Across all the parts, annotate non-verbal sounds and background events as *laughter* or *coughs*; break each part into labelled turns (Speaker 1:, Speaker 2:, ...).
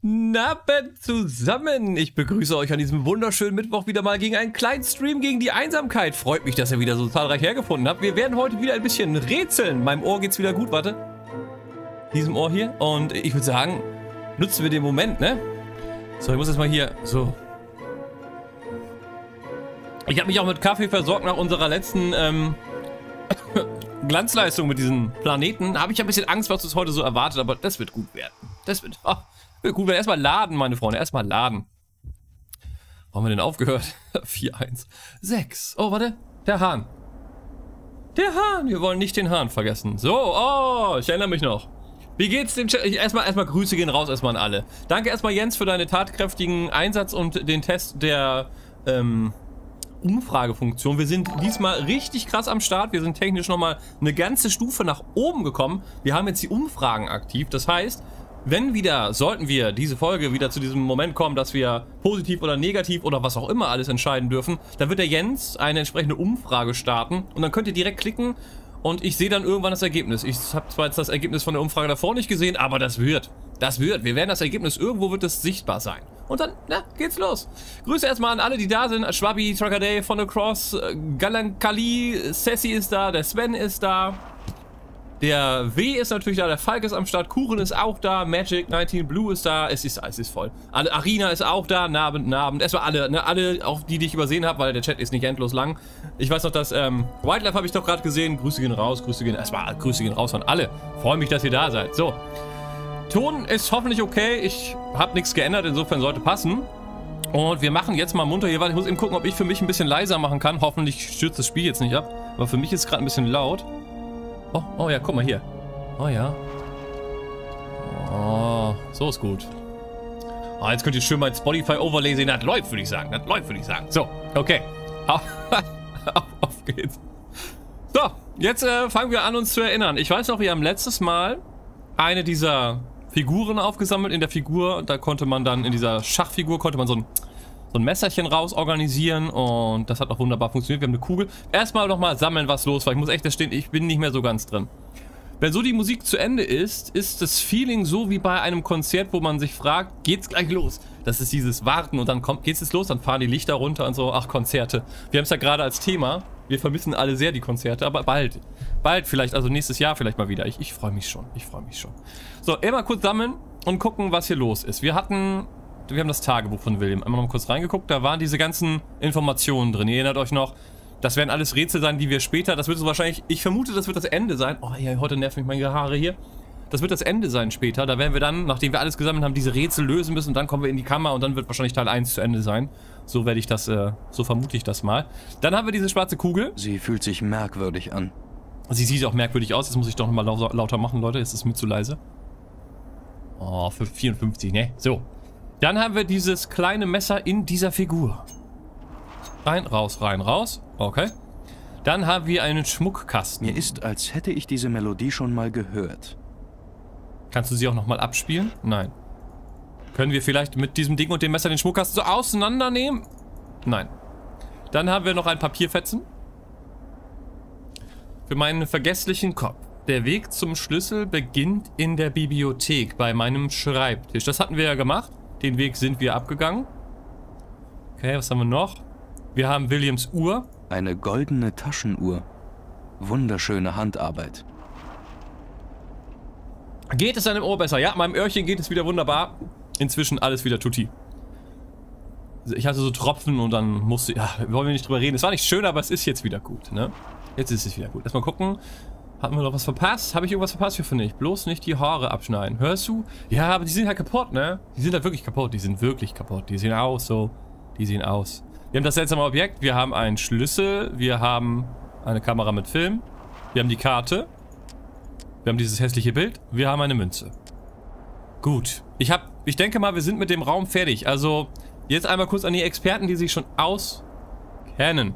Speaker 1: Nappen zusammen! Ich begrüße euch an diesem wunderschönen Mittwoch wieder mal gegen einen kleinen Stream gegen die Einsamkeit. Freut mich, dass ihr wieder so zahlreich hergefunden habt. Wir werden heute wieder ein bisschen rätseln. Meinem Ohr geht's wieder gut, warte. Diesem Ohr hier. Und ich würde sagen, nutzen wir den Moment, ne? So, ich muss jetzt mal hier so. Ich habe mich auch mit Kaffee versorgt nach unserer letzten ähm, *coughs* Glanzleistung mit diesen Planeten. Habe ich ein bisschen Angst, was uns heute so erwartet, aber das wird gut werden. Das wird. Oh. Gut, wir erstmal laden, meine Freunde. Erstmal laden. Wo haben wir denn aufgehört? 4, 1, 6. Oh, warte. Der Hahn. Der Hahn. Wir wollen nicht den Hahn vergessen. So, oh, ich erinnere mich noch. Wie geht's dem Chat? Erstmal, erstmal Grüße gehen raus erstmal an alle. Danke erstmal Jens für deinen tatkräftigen Einsatz und den Test der ähm, Umfragefunktion. Wir sind diesmal richtig krass am Start. Wir sind technisch nochmal eine ganze Stufe nach oben gekommen. Wir haben jetzt die Umfragen aktiv. Das heißt, wenn wieder, sollten wir diese Folge wieder zu diesem Moment kommen, dass wir positiv oder negativ oder was auch immer alles entscheiden dürfen, dann wird der Jens eine entsprechende Umfrage starten und dann könnt ihr direkt klicken und ich sehe dann irgendwann das Ergebnis. Ich habe zwar jetzt das Ergebnis von der Umfrage davor nicht gesehen, aber das wird. Das wird. Wir werden das Ergebnis, irgendwo wird es sichtbar sein. Und dann, na, geht's los. Grüße erstmal an alle, die da sind. Schwabi, Trucker Day, von Across, Galankali, Sassy ist da, der Sven ist da. Der W ist natürlich da, der Falk ist am Start, Kuchen ist auch da, Magic 19 Blue ist da, es ist, es ist voll. Alle, Arena ist auch da, Nabend, Nabend, erstmal alle, ne, alle, auch die, die ich übersehen habe, weil der Chat ist nicht endlos lang. Ich weiß noch, dass, ähm, Wildlife habe ich doch gerade gesehen, Grüße gehen raus, Grüße gehen, erstmal Grüße gehen raus an alle. Freue mich, dass ihr da seid. So. Ton ist hoffentlich okay, ich habe nichts geändert, insofern sollte passen. Und wir machen jetzt mal munter hier, weil ich muss eben gucken, ob ich für mich ein bisschen leiser machen kann. Hoffentlich stürzt das Spiel jetzt nicht ab, aber für mich ist es gerade ein bisschen laut. Oh, oh ja, guck mal hier. Oh ja. Oh, so ist gut. Oh, jetzt könnt ihr schön mein Spotify-Overlay sehen. Das läuft, würde ich sagen. Das läuft, würde ich sagen. So, okay. *laughs* Auf, auf geht's. So, jetzt äh, fangen wir an, uns zu erinnern. Ich weiß noch, wir haben letztes Mal eine dieser Figuren aufgesammelt. In der Figur, da konnte man dann, in dieser Schachfigur, konnte man so ein so ein Messerchen raus organisieren und das hat auch wunderbar funktioniert. Wir haben eine Kugel. Erstmal nochmal sammeln, was los war. Ich muss echt gestehen, ich bin nicht mehr so ganz drin. Wenn so die Musik zu Ende ist, ist das Feeling so wie bei einem Konzert, wo man sich fragt, geht's gleich los? Das ist dieses Warten und dann kommt, geht's jetzt los, dann fahren die Lichter runter und so, ach, Konzerte. Wir haben es ja gerade als Thema. Wir vermissen alle sehr die Konzerte, aber bald. Bald vielleicht, also nächstes Jahr vielleicht mal wieder. Ich, ich freue mich schon, ich freue mich schon. So, immer kurz sammeln und gucken, was hier los ist. Wir hatten wir haben das Tagebuch von William einmal noch mal kurz reingeguckt. Da waren diese ganzen Informationen drin. Ihr erinnert euch noch, das werden alles Rätsel sein, die wir später, das wird so wahrscheinlich, ich vermute, das wird das Ende sein. Oh ja, heute nervt mich meine Haare hier. Das wird das Ende sein später. Da werden wir dann, nachdem wir alles gesammelt haben, diese Rätsel lösen müssen und dann kommen wir in die Kammer und dann wird wahrscheinlich Teil 1 zu Ende sein. So werde ich das, äh, so vermute ich das mal. Dann haben wir diese schwarze Kugel.
Speaker 2: Sie fühlt sich merkwürdig an.
Speaker 1: Sie sieht auch merkwürdig aus. Jetzt muss ich doch nochmal lauter machen, Leute. Jetzt ist es mir zu leise. Oh, für 54, ne? So. Dann haben wir dieses kleine Messer in dieser Figur. Rein, raus, rein, raus. Okay. Dann haben wir einen Schmuckkasten.
Speaker 2: Mir ist, als hätte ich diese Melodie schon mal gehört.
Speaker 1: Kannst du sie auch nochmal abspielen? Nein. Können wir vielleicht mit diesem Ding und dem Messer den Schmuckkasten so auseinandernehmen? Nein. Dann haben wir noch ein Papierfetzen. Für meinen vergesslichen Kopf. Der Weg zum Schlüssel beginnt in der Bibliothek bei meinem Schreibtisch. Das hatten wir ja gemacht. Den Weg sind wir abgegangen. Okay, was haben wir noch? Wir haben Williams Uhr.
Speaker 2: Eine goldene Taschenuhr. Wunderschöne Handarbeit.
Speaker 1: Geht es deinem Ohr besser? Ja, meinem Öhrchen geht es wieder wunderbar. Inzwischen alles wieder tutti. Ich hatte so Tropfen und dann musste... Ja, wollen wir nicht drüber reden. Es war nicht schön, aber es ist jetzt wieder gut, ne? Jetzt ist es wieder gut. Erstmal gucken. Hatten wir noch was verpasst? Habe ich irgendwas verpasst? Ich hoffe nicht. Bloß nicht die Haare abschneiden. Hörst du? Ja, aber die sind halt kaputt, ne? Die sind halt wirklich kaputt. Die sind wirklich kaputt. Die sehen aus so. Die sehen aus. Wir haben das seltsame Objekt. Wir haben einen Schlüssel. Wir haben eine Kamera mit Film. Wir haben die Karte. Wir haben dieses hässliche Bild. Wir haben eine Münze. Gut. Ich hab, ich denke mal, wir sind mit dem Raum fertig. Also, jetzt einmal kurz an die Experten, die sich schon auskennen.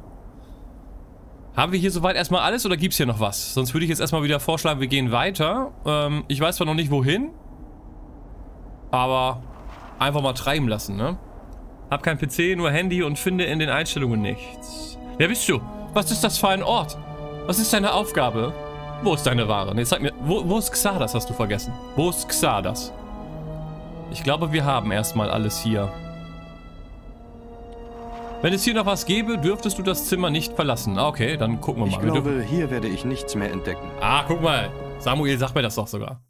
Speaker 1: Haben wir hier soweit erstmal alles oder gibt es hier noch was? Sonst würde ich jetzt erstmal wieder vorschlagen, wir gehen weiter. Ähm, ich weiß zwar noch nicht wohin. Aber einfach mal treiben lassen, ne? Hab kein PC, nur Handy und finde in den Einstellungen nichts. Wer bist du? Was ist das für ein Ort? Was ist deine Aufgabe? Wo ist deine Ware? Nee, zeig mir. Wo, wo ist Xardas, hast du vergessen? Wo ist Xardas? Ich glaube, wir haben erstmal alles hier. Wenn es hier noch was gäbe, dürftest du das Zimmer nicht verlassen. Ah, okay, dann gucken wir
Speaker 2: Ich
Speaker 1: mal. Wir dürfen-
Speaker 2: glaube, hier werde ich nichts mehr entdecken.
Speaker 1: ah, guck mal. Samuel sagt mir das doch sogar.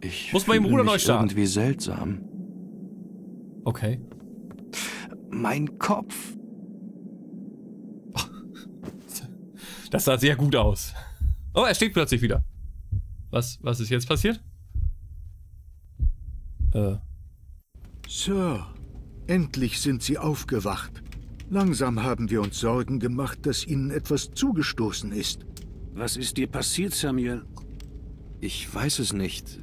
Speaker 2: Ich
Speaker 1: Muss man im
Speaker 2: fühle
Speaker 1: Ruder
Speaker 2: mich
Speaker 1: neu starten.
Speaker 2: irgendwie seltsam.
Speaker 1: Okay.
Speaker 2: Mein Kopf. *laughs*
Speaker 1: Das sah sehr gut aus. Oh, er steht plötzlich wieder. Was, was ist jetzt passiert? Äh,
Speaker 3: Sir, endlich sind Sie aufgewacht. Langsam haben wir uns Sorgen gemacht, dass Ihnen etwas zugestoßen ist.
Speaker 4: Was ist dir passiert, Samuel?
Speaker 2: Ich weiß es nicht.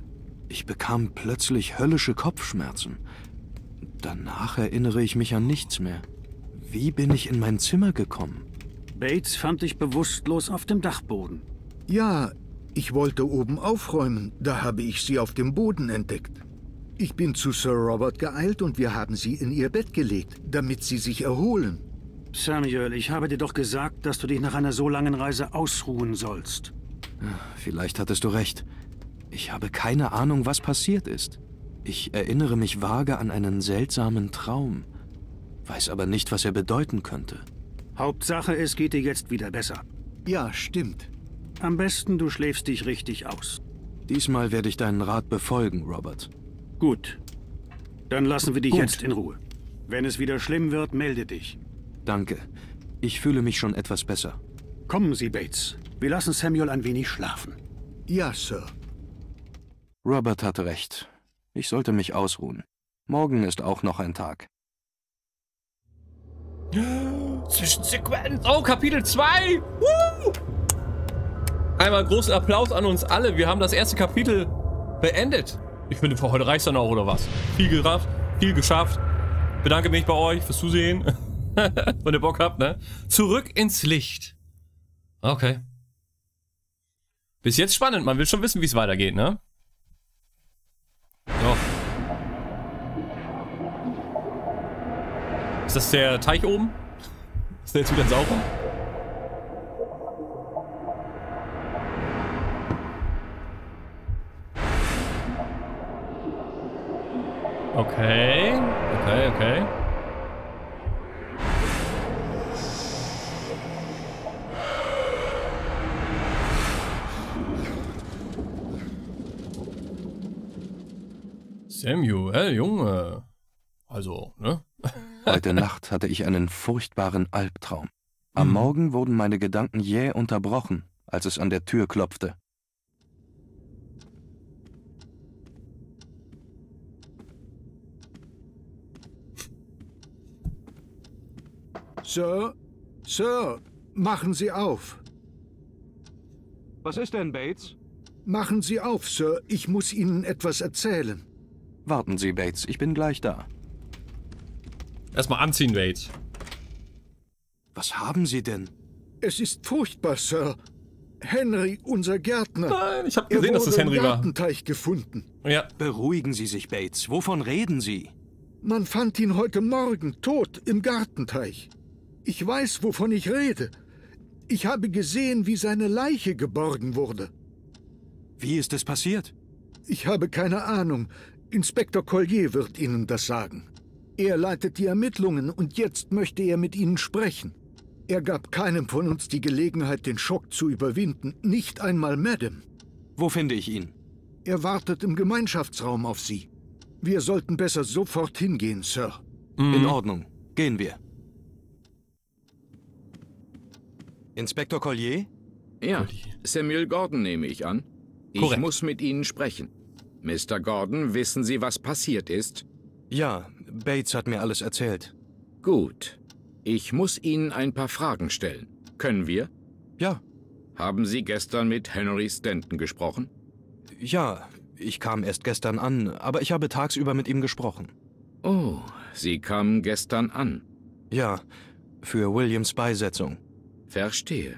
Speaker 2: Ich bekam plötzlich höllische Kopfschmerzen. Danach erinnere ich mich an nichts mehr. Wie bin ich in mein Zimmer gekommen?
Speaker 4: Bates fand dich bewusstlos auf dem Dachboden.
Speaker 3: Ja, ich wollte oben aufräumen, da habe ich Sie auf dem Boden entdeckt. Ich bin zu Sir Robert geeilt und wir haben Sie in Ihr Bett gelegt, damit Sie sich erholen.
Speaker 4: Samuel, ich habe dir doch gesagt, dass du dich nach einer so langen Reise ausruhen sollst.
Speaker 2: Vielleicht hattest du recht. Ich habe keine Ahnung, was passiert ist. Ich erinnere mich vage an einen seltsamen Traum, weiß aber nicht, was er bedeuten könnte.
Speaker 4: Hauptsache, es geht dir jetzt wieder besser.
Speaker 3: Ja, stimmt.
Speaker 4: Am besten, du schläfst dich richtig aus.
Speaker 2: Diesmal werde ich deinen Rat befolgen, Robert.
Speaker 4: Gut. Dann lassen wir dich
Speaker 2: Gut.
Speaker 4: jetzt in Ruhe. Wenn es wieder schlimm wird, melde dich.
Speaker 2: Danke. Ich fühle mich schon etwas besser.
Speaker 4: Kommen Sie, Bates. Wir lassen Samuel ein wenig schlafen.
Speaker 3: Ja, Sir.
Speaker 2: Robert hatte recht. Ich sollte mich ausruhen. Morgen ist auch noch ein Tag.
Speaker 1: Zwischensequenz. Oh, Kapitel 2. Woo! Einmal großen Applaus an uns alle. Wir haben das erste Kapitel beendet. Ich finde, für heute reicht's dann auch, oder was? Viel gerafft, viel geschafft. Bedanke mich bei euch fürs Zusehen. *laughs* Wenn ihr Bock habt, ne? Zurück ins Licht. Okay. Bis jetzt spannend. Man will schon wissen, wie es weitergeht, ne? So. Ist das der Teich oben? Ist der jetzt wieder sauber? Okay, okay, okay. Samuel, Junge. Also, ne? *laughs*
Speaker 2: Heute Nacht hatte ich einen furchtbaren Albtraum. Am
Speaker 1: Mhm.
Speaker 2: Morgen wurden meine Gedanken jäh unterbrochen, als es an der Tür klopfte.
Speaker 3: Sir, Sir, machen Sie auf.
Speaker 2: Was ist denn, Bates?
Speaker 3: Machen Sie auf, Sir. Ich muss Ihnen etwas erzählen.
Speaker 2: Warten Sie, Bates, ich bin gleich da.
Speaker 1: Erstmal anziehen, Bates.
Speaker 2: Was haben Sie denn?
Speaker 3: Es ist furchtbar, Sir. Henry, unser Gärtner.
Speaker 1: Nein, ich habe gesehen, dass das Henry
Speaker 3: im
Speaker 1: war.
Speaker 3: Gartenteich gefunden.
Speaker 1: Ja.
Speaker 2: Beruhigen Sie sich, Bates. Wovon reden Sie?
Speaker 3: Man fand ihn heute Morgen tot im Gartenteich. Ich weiß, wovon ich rede. Ich habe gesehen, wie seine Leiche geborgen wurde.
Speaker 2: Wie ist es passiert?
Speaker 3: Ich habe keine Ahnung. Inspektor Collier wird Ihnen das sagen. Er leitet die Ermittlungen und jetzt möchte er mit Ihnen sprechen. Er gab keinem von uns die Gelegenheit, den Schock zu überwinden, nicht einmal Madame.
Speaker 2: Wo finde ich ihn?
Speaker 3: Er wartet im Gemeinschaftsraum auf Sie. Wir sollten besser sofort hingehen, Sir.
Speaker 1: Mhm.
Speaker 2: In Ordnung. Gehen wir. Inspektor Collier?
Speaker 5: Ja, Samuel Gordon nehme ich an. Ich
Speaker 1: Korrekt.
Speaker 5: muss mit Ihnen sprechen. Mr. Gordon, wissen Sie, was passiert ist?
Speaker 2: Ja, Bates hat mir alles erzählt.
Speaker 5: Gut. Ich muss Ihnen ein paar Fragen stellen. Können wir?
Speaker 2: Ja,
Speaker 5: Haben Sie gestern mit Henry Stanton gesprochen?
Speaker 2: ja, ich kam erst gestern an, aber ich habe tagsüber mit ihm gesprochen.
Speaker 5: Oh, Sie kamen gestern an.
Speaker 2: Ja, für Williams Beisetzung.
Speaker 5: Verstehe.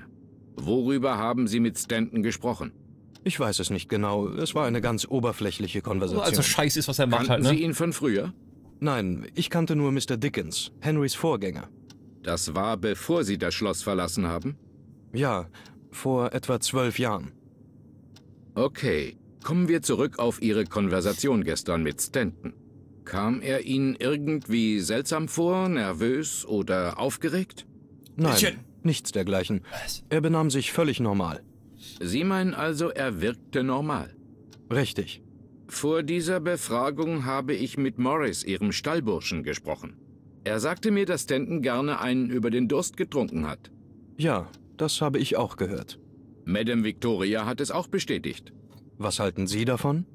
Speaker 5: Worüber haben Sie mit Stanton gesprochen?
Speaker 2: Ich weiß es nicht genau. Es war eine ganz oberflächliche Konversation.
Speaker 1: Also scheiß ist, was er macht
Speaker 5: Kannten
Speaker 1: halt, ne?
Speaker 5: Sie ihn von früher?
Speaker 2: Nein, ich kannte nur Mr. Dickens, Henrys Vorgänger.
Speaker 5: Das war, bevor Sie das Schloss verlassen haben?
Speaker 2: Ja, vor etwa zwölf Jahren.
Speaker 5: Okay. Kommen wir zurück auf Ihre Konversation gestern mit Stanton. Kam er Ihnen irgendwie seltsam vor, nervös oder aufgeregt?
Speaker 2: Nein. Nichts dergleichen. Er benahm sich völlig normal.
Speaker 5: Sie meinen also, er wirkte normal.
Speaker 2: Richtig.
Speaker 5: Vor dieser Befragung habe ich mit Morris, Ihrem Stallburschen, gesprochen. Er sagte mir, dass Stanton gerne einen über den Durst getrunken hat.
Speaker 2: Ja, das habe ich auch gehört.
Speaker 5: Madame Victoria hat es auch bestätigt.
Speaker 2: Was halten Sie davon?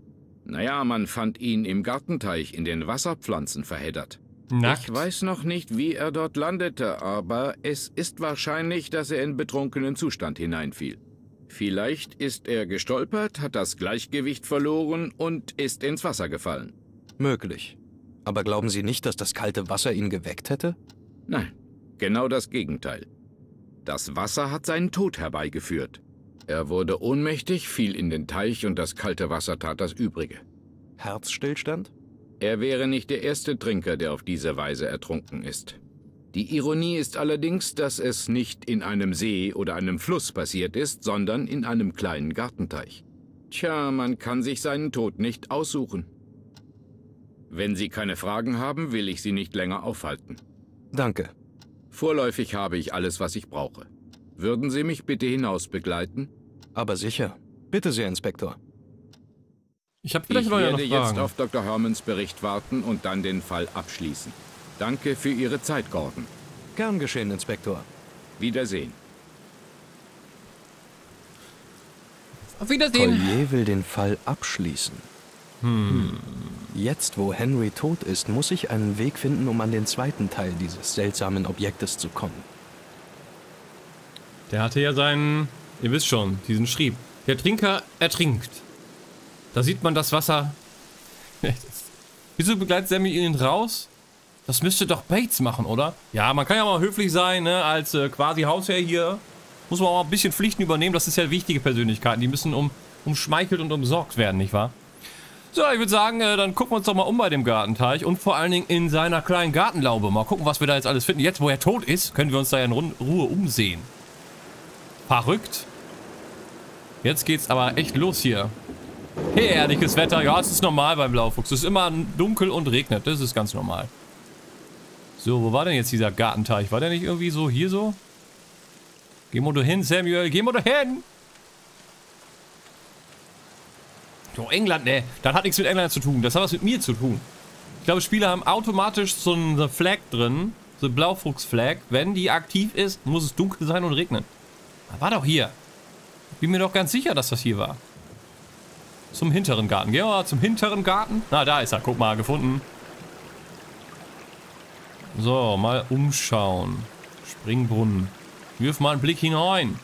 Speaker 5: Naja, man fand ihn im Gartenteich in den Wasserpflanzen verheddert.
Speaker 1: Nackt.
Speaker 5: Ich weiß noch nicht, wie er dort landete, aber es ist wahrscheinlich, dass er in betrunkenen Zustand hineinfiel. Vielleicht ist er gestolpert, hat das Gleichgewicht verloren und ist ins Wasser gefallen.
Speaker 2: Möglich. Aber glauben Sie nicht, dass das kalte Wasser ihn geweckt hätte?
Speaker 5: Nein, genau das Gegenteil. Das Wasser hat seinen Tod herbeigeführt. Er wurde ohnmächtig, fiel in den Teich und das kalte Wasser tat das Übrige.
Speaker 2: Herzstillstand?
Speaker 5: Er wäre nicht der erste Trinker, der auf diese Weise ertrunken ist. Die Ironie ist allerdings, dass es nicht in einem See oder einem Fluss passiert ist, sondern in einem kleinen Gartenteich. Tja, man kann sich seinen Tod nicht aussuchen. Wenn Sie keine Fragen haben, will ich Sie nicht länger aufhalten.
Speaker 2: Danke.
Speaker 5: Vorläufig habe ich alles, was ich brauche. Würden Sie mich bitte hinaus begleiten?
Speaker 2: Aber sicher. Bitte sehr, Inspektor.
Speaker 1: Ich habe vielleicht
Speaker 5: ich
Speaker 1: noch, ja noch
Speaker 5: werde jetzt
Speaker 1: Fragen.
Speaker 5: auf Dr. Hermans Bericht warten und dann den Fall abschließen. Danke für Ihre Zeit, Gordon.
Speaker 2: Gern geschehen, Inspektor.
Speaker 5: Wiedersehen.
Speaker 1: Auf Wiedersehen.
Speaker 2: Collier will den Fall abschließen. Hm. Jetzt, wo Henry tot ist, muss ich einen Weg finden, um an den zweiten Teil dieses seltsamen Objektes zu kommen.
Speaker 1: Der hatte ja seinen, ihr wisst schon, diesen Schrieb. Der Trinker ertrinkt. Da sieht man das Wasser. *laughs* Wieso begleitet Sammy ihn raus? Das müsste doch Bates machen, oder? Ja, man kann ja mal höflich sein, ne? Als äh, quasi Hausherr hier. Muss man auch mal ein bisschen Pflichten übernehmen. Das ist ja wichtige Persönlichkeiten. Die müssen um, umschmeichelt und umsorgt werden, nicht wahr? So, ich würde sagen, äh, dann gucken wir uns doch mal um bei dem Gartenteich und vor allen Dingen in seiner kleinen Gartenlaube. Mal gucken, was wir da jetzt alles finden. Jetzt, wo er tot ist, können wir uns da ja in Ru- Ruhe umsehen. Verrückt. Jetzt geht's aber echt los hier. Herrliches Wetter. Ja, es ist normal beim Blaufuchs. Es ist immer dunkel und regnet. Das ist ganz normal. So, wo war denn jetzt dieser Gartenteich? War der nicht irgendwie so hier so? Geh mal hin, Samuel. Geh mal da hin. Jo, England, ne. Das hat nichts mit England zu tun. Das hat was mit mir zu tun. Ich glaube, Spieler haben automatisch so eine Flag drin. So eine Blaufuchs-Flag. Wenn die aktiv ist, muss es dunkel sein und regnen. War doch hier. Bin mir doch ganz sicher, dass das hier war. Zum hinteren Garten. Gehen wir mal zum hinteren Garten. Na, da ist er. Guck mal, gefunden. So, mal umschauen. Springbrunnen. Wirf mal einen Blick hinein.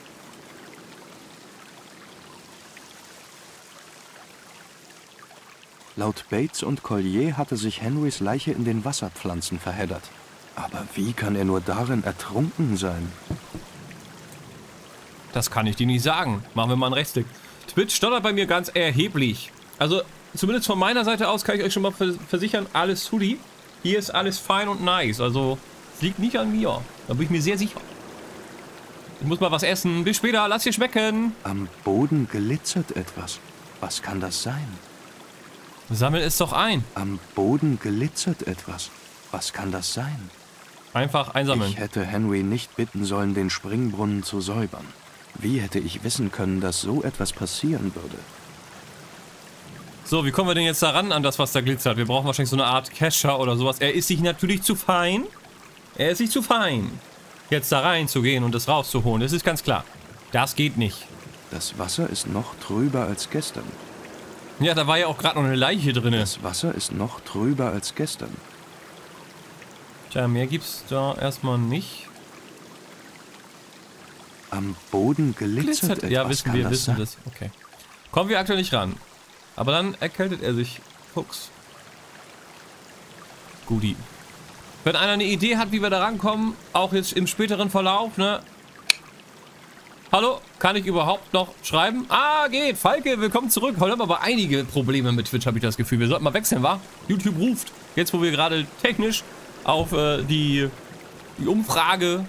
Speaker 2: Laut Bates und Collier hatte sich Henrys Leiche in den Wasserpflanzen verheddert. Aber wie kann er nur darin ertrunken sein?
Speaker 1: Das kann ich dir nicht sagen. Machen wir mal einen Rechtsklick. Twitch stottert bei mir ganz erheblich. Also, zumindest von meiner Seite aus kann ich euch schon mal vers- versichern, alles Sudi. Hier ist alles fein und nice. Also, es liegt nicht an mir. Da bin ich mir sehr sicher. Ich muss mal was essen. Bis später. Lass dir schmecken.
Speaker 2: Am Boden glitzert etwas. Was kann das sein?
Speaker 1: Sammel es doch ein.
Speaker 2: Am Boden glitzert etwas. Was kann das sein?
Speaker 1: Einfach einsammeln.
Speaker 2: Ich hätte Henry nicht bitten sollen, den Springbrunnen zu säubern. Wie hätte ich wissen können, dass so etwas passieren würde?
Speaker 1: So, wie kommen wir denn jetzt daran an das, was da glitzert? Wir brauchen wahrscheinlich so eine Art Kescher oder sowas. Er ist sich natürlich zu fein. Er ist sich zu fein. Jetzt da reinzugehen und das rauszuholen, das ist ganz klar. Das geht nicht.
Speaker 2: Das Wasser ist noch trüber als gestern.
Speaker 1: Ja, da war ja auch gerade noch eine Leiche drin.
Speaker 2: Das Wasser ist noch trüber als gestern.
Speaker 1: Tja, mehr gibt's da erstmal nicht.
Speaker 2: Am Boden glitzert, etwas.
Speaker 1: Ja, wissen wir, wissen das. Okay. Kommen wir aktuell nicht ran. Aber dann erkältet er sich. Fuchs. Guti. Wenn einer eine Idee hat, wie wir da rankommen, auch jetzt im späteren Verlauf, ne? Hallo, kann ich überhaupt noch schreiben? Ah, geht. Falke, willkommen zurück. Heute haben wir aber einige Probleme mit Twitch, habe ich das Gefühl. Wir sollten mal wechseln, wa? YouTube ruft. Jetzt, wo wir gerade technisch auf äh, die, die Umfrage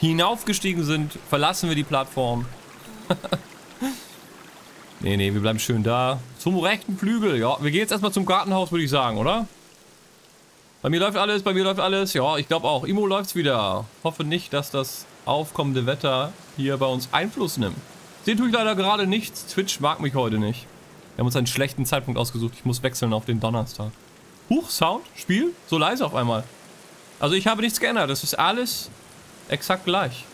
Speaker 1: hinaufgestiegen sind, verlassen wir die Plattform. *laughs* nee, nee, wir bleiben schön da. Zum rechten Flügel. Ja, wir gehen jetzt erstmal zum Gartenhaus, würde ich sagen, oder? Bei mir läuft alles, bei mir läuft alles. Ja, ich glaube auch. Imo läuft's wieder. Hoffe nicht, dass das aufkommende Wetter hier bei uns Einfluss nimmt. Sehen tue ich leider gerade nichts. Twitch mag mich heute nicht. Wir haben uns einen schlechten Zeitpunkt ausgesucht. Ich muss wechseln auf den Donnerstag. Huch, Sound, Spiel, so leise auf einmal. Also ich habe nichts geändert. Das ist alles exakt gleich.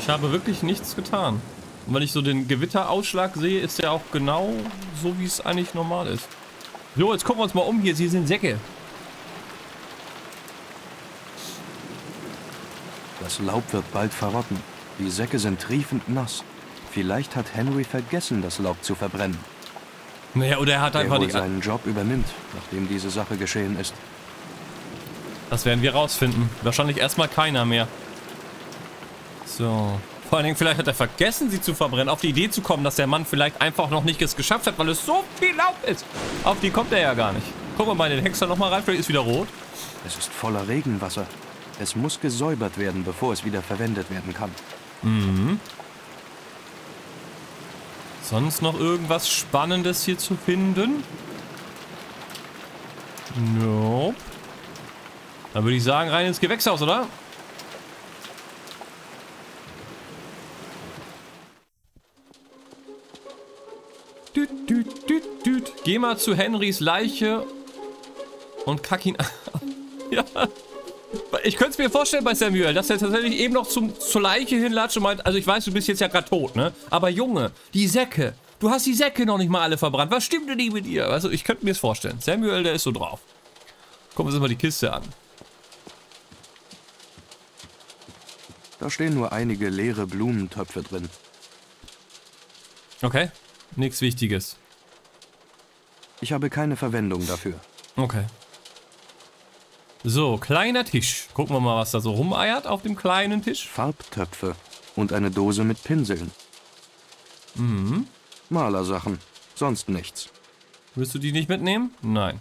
Speaker 1: Ich habe wirklich nichts getan. Und wenn ich so den Gewitterausschlag sehe, ist der auch genau so, wie es eigentlich normal ist. So, jetzt gucken wir uns mal um hier. Sie sind Säcke.
Speaker 2: Das Laub wird bald verrotten. Die Säcke sind triefend nass. Vielleicht hat Henry vergessen, das Laub zu verbrennen.
Speaker 1: Naja, oder er hat einfach nicht...
Speaker 2: seinen Job übernimmt, nachdem diese Sache geschehen ist.
Speaker 1: Das werden wir rausfinden. Wahrscheinlich erstmal keiner mehr. So. Vor allen Dingen, vielleicht hat er vergessen, sie zu verbrennen. Auf die Idee zu kommen, dass der Mann vielleicht einfach noch nicht es geschafft hat, weil es so viel Laub ist. Auf die kommt er ja gar nicht. Gucken wir mal in den Hexer nochmal rein. Vielleicht ist wieder rot.
Speaker 2: Es ist voller Regenwasser. Es muss gesäubert werden, bevor es wieder verwendet werden kann.
Speaker 1: Sonst noch irgendwas Spannendes hier zu finden? Nope. Dann würde ich sagen, rein ins Gewächshaus, oder? Düt, düt, düt, düt. Geh mal zu Henrys Leiche und kack ihn *laughs* an. ja. Ich könnte es mir vorstellen bei Samuel, dass er tatsächlich eben noch zum, zur Leiche hinlatscht und meint, also ich weiß, du bist jetzt ja gerade tot, ne? Aber Junge, die Säcke, du hast die Säcke noch nicht mal alle verbrannt. Was stimmt denn nicht mit dir? Also ich könnte mir es vorstellen. Samuel, der ist so drauf. Gucken wir uns mal die Kiste an.
Speaker 2: Da stehen nur einige leere Blumentöpfe drin.
Speaker 1: Okay, nichts Wichtiges.
Speaker 2: Ich habe keine Verwendung dafür.
Speaker 1: Okay. So, kleiner Tisch. Gucken wir mal, was da so rumeiert auf dem kleinen Tisch.
Speaker 2: Farbtöpfe und eine Dose mit Pinseln. Mhm. Malersachen. Sonst nichts.
Speaker 1: Willst du die nicht mitnehmen? Nein.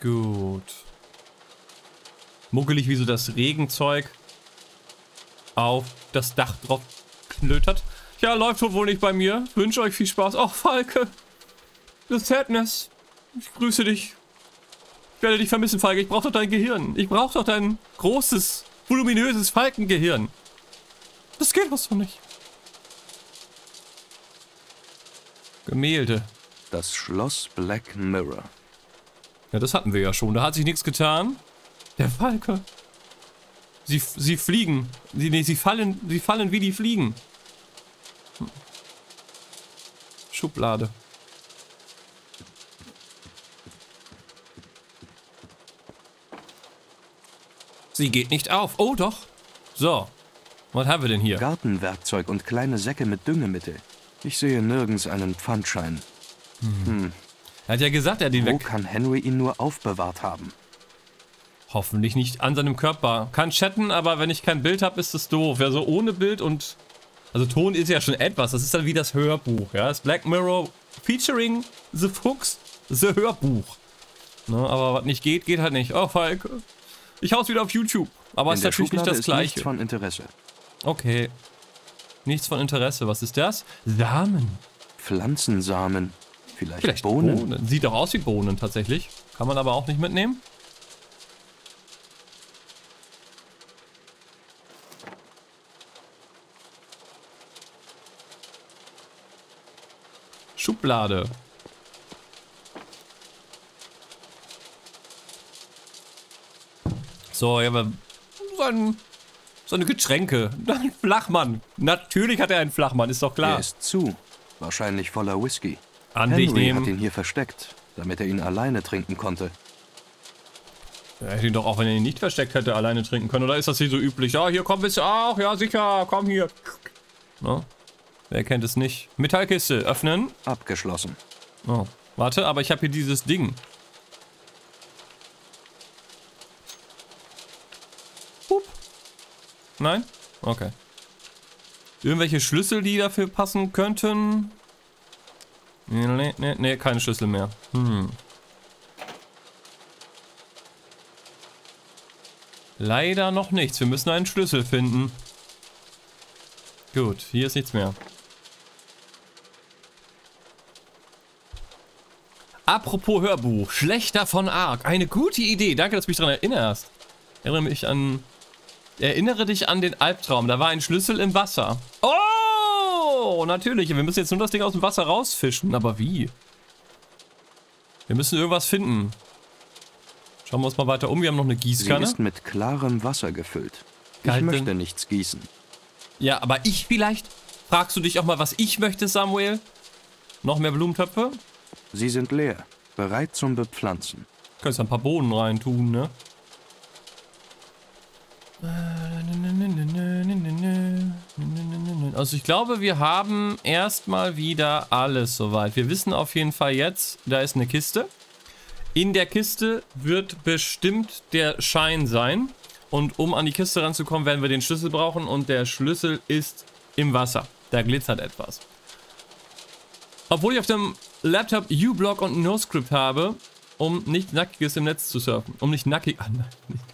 Speaker 1: Gut. Muckelig, wie so das Regenzeug auf das Dach drauf knötert. Ja, läuft wohl nicht bei mir. Wünsche euch viel Spaß. Ach, Falke. The Sadness. Ich grüße dich. Ich werde dich vermissen, Falke. Ich brauche doch dein Gehirn. Ich brauche doch dein großes, voluminöses Falkengehirn. Das geht doch so nicht. Gemälde.
Speaker 2: Das Schloss Black Mirror.
Speaker 1: Ja, das hatten wir ja schon. Da hat sich nichts getan. Der Falke. Sie, sie fliegen. Sie, nee, sie fallen, sie fallen wie die Fliegen. Hm. Schublade. Sie geht nicht auf. Oh, doch. So. Was haben wir denn hier?
Speaker 2: Gartenwerkzeug und kleine Säcke mit Düngemittel. Ich sehe nirgends einen Pfandschein.
Speaker 1: Er hat ja gesagt, er hat den
Speaker 2: Wo
Speaker 1: weg.
Speaker 2: kann Henry ihn nur aufbewahrt haben?
Speaker 1: Hoffentlich nicht an seinem Körper. Kann chatten, aber wenn ich kein Bild habe, ist das doof. Ja, so ohne Bild und... Also Ton ist ja schon etwas. Das ist dann wie das Hörbuch. Ja, das Black Mirror featuring The Fuchs, The Hörbuch. Ne, aber was nicht geht, geht halt nicht. Oh, Falk. Ich hau's wieder auf YouTube. Aber
Speaker 2: In
Speaker 1: ist natürlich nicht das
Speaker 2: ist nichts
Speaker 1: gleiche.
Speaker 2: von Interesse.
Speaker 1: Okay. Nichts von Interesse. Was ist das? Samen.
Speaker 2: Pflanzensamen. Vielleicht,
Speaker 1: Vielleicht
Speaker 2: Bohnen.
Speaker 1: Bohnen. Sieht doch aus wie Bohnen tatsächlich. Kann man aber auch nicht mitnehmen. Schublade. So, ja, aber sein, seine Getränke. *laughs* Ein Flachmann. Natürlich hat er einen Flachmann, ist doch
Speaker 2: Er
Speaker 1: klar.
Speaker 2: ist zu. Wahrscheinlich voller Whisky.
Speaker 1: An dich
Speaker 2: Henry
Speaker 1: nehmen.
Speaker 2: hat ihn hier versteckt, damit er ihn alleine trinken konnte.
Speaker 1: Er hätte ihn doch auch, wenn er ihn nicht versteckt hätte, alleine trinken können. Oder ist das hier so üblich? Ja, hier komm, bist du auch. Ja, sicher, komm hier. No? Wer kennt es nicht? Metallkiste, öffnen.
Speaker 2: Abgeschlossen.
Speaker 1: Oh, warte, aber ich habe hier dieses Ding. Nein? Okay. Irgendwelche Schlüssel, die dafür passen könnten? Nee, nee, nee, keine Schlüssel mehr. Hm. Leider noch nichts. Wir müssen einen Schlüssel finden. Gut, hier ist nichts mehr. Apropos Hörbuch. Schlechter von Ark. Eine gute Idee. Danke, dass du mich daran erinnerst. Erinnere mich an... Erinnere dich an den Albtraum. Da war ein Schlüssel im Wasser. Oh, natürlich. Wir müssen jetzt nur das Ding aus dem Wasser rausfischen. Aber wie? Wir müssen irgendwas finden. Schauen wir uns mal weiter um. Wir haben noch eine Gießkanne.
Speaker 2: Sie ist mit klarem Wasser gefüllt. Ich
Speaker 1: Gehalten.
Speaker 2: möchte nichts gießen.
Speaker 1: Ja, aber ich vielleicht? Fragst du dich auch mal, was ich möchte, Samuel? Noch mehr Blumentöpfe?
Speaker 2: Sie sind leer, bereit zum Bepflanzen.
Speaker 1: Könntest ein paar Bohnen reintun, ne? Also ich glaube, wir haben erstmal wieder alles soweit. Wir wissen auf jeden Fall jetzt, da ist eine Kiste. In der Kiste wird bestimmt der Schein sein. Und um an die Kiste ranzukommen, werden wir den Schlüssel brauchen. Und der Schlüssel ist im Wasser. Da glitzert etwas. Obwohl ich auf dem Laptop uBlock und NoScript habe, um nicht nackiges im Netz zu surfen. Um nicht nackig, ah,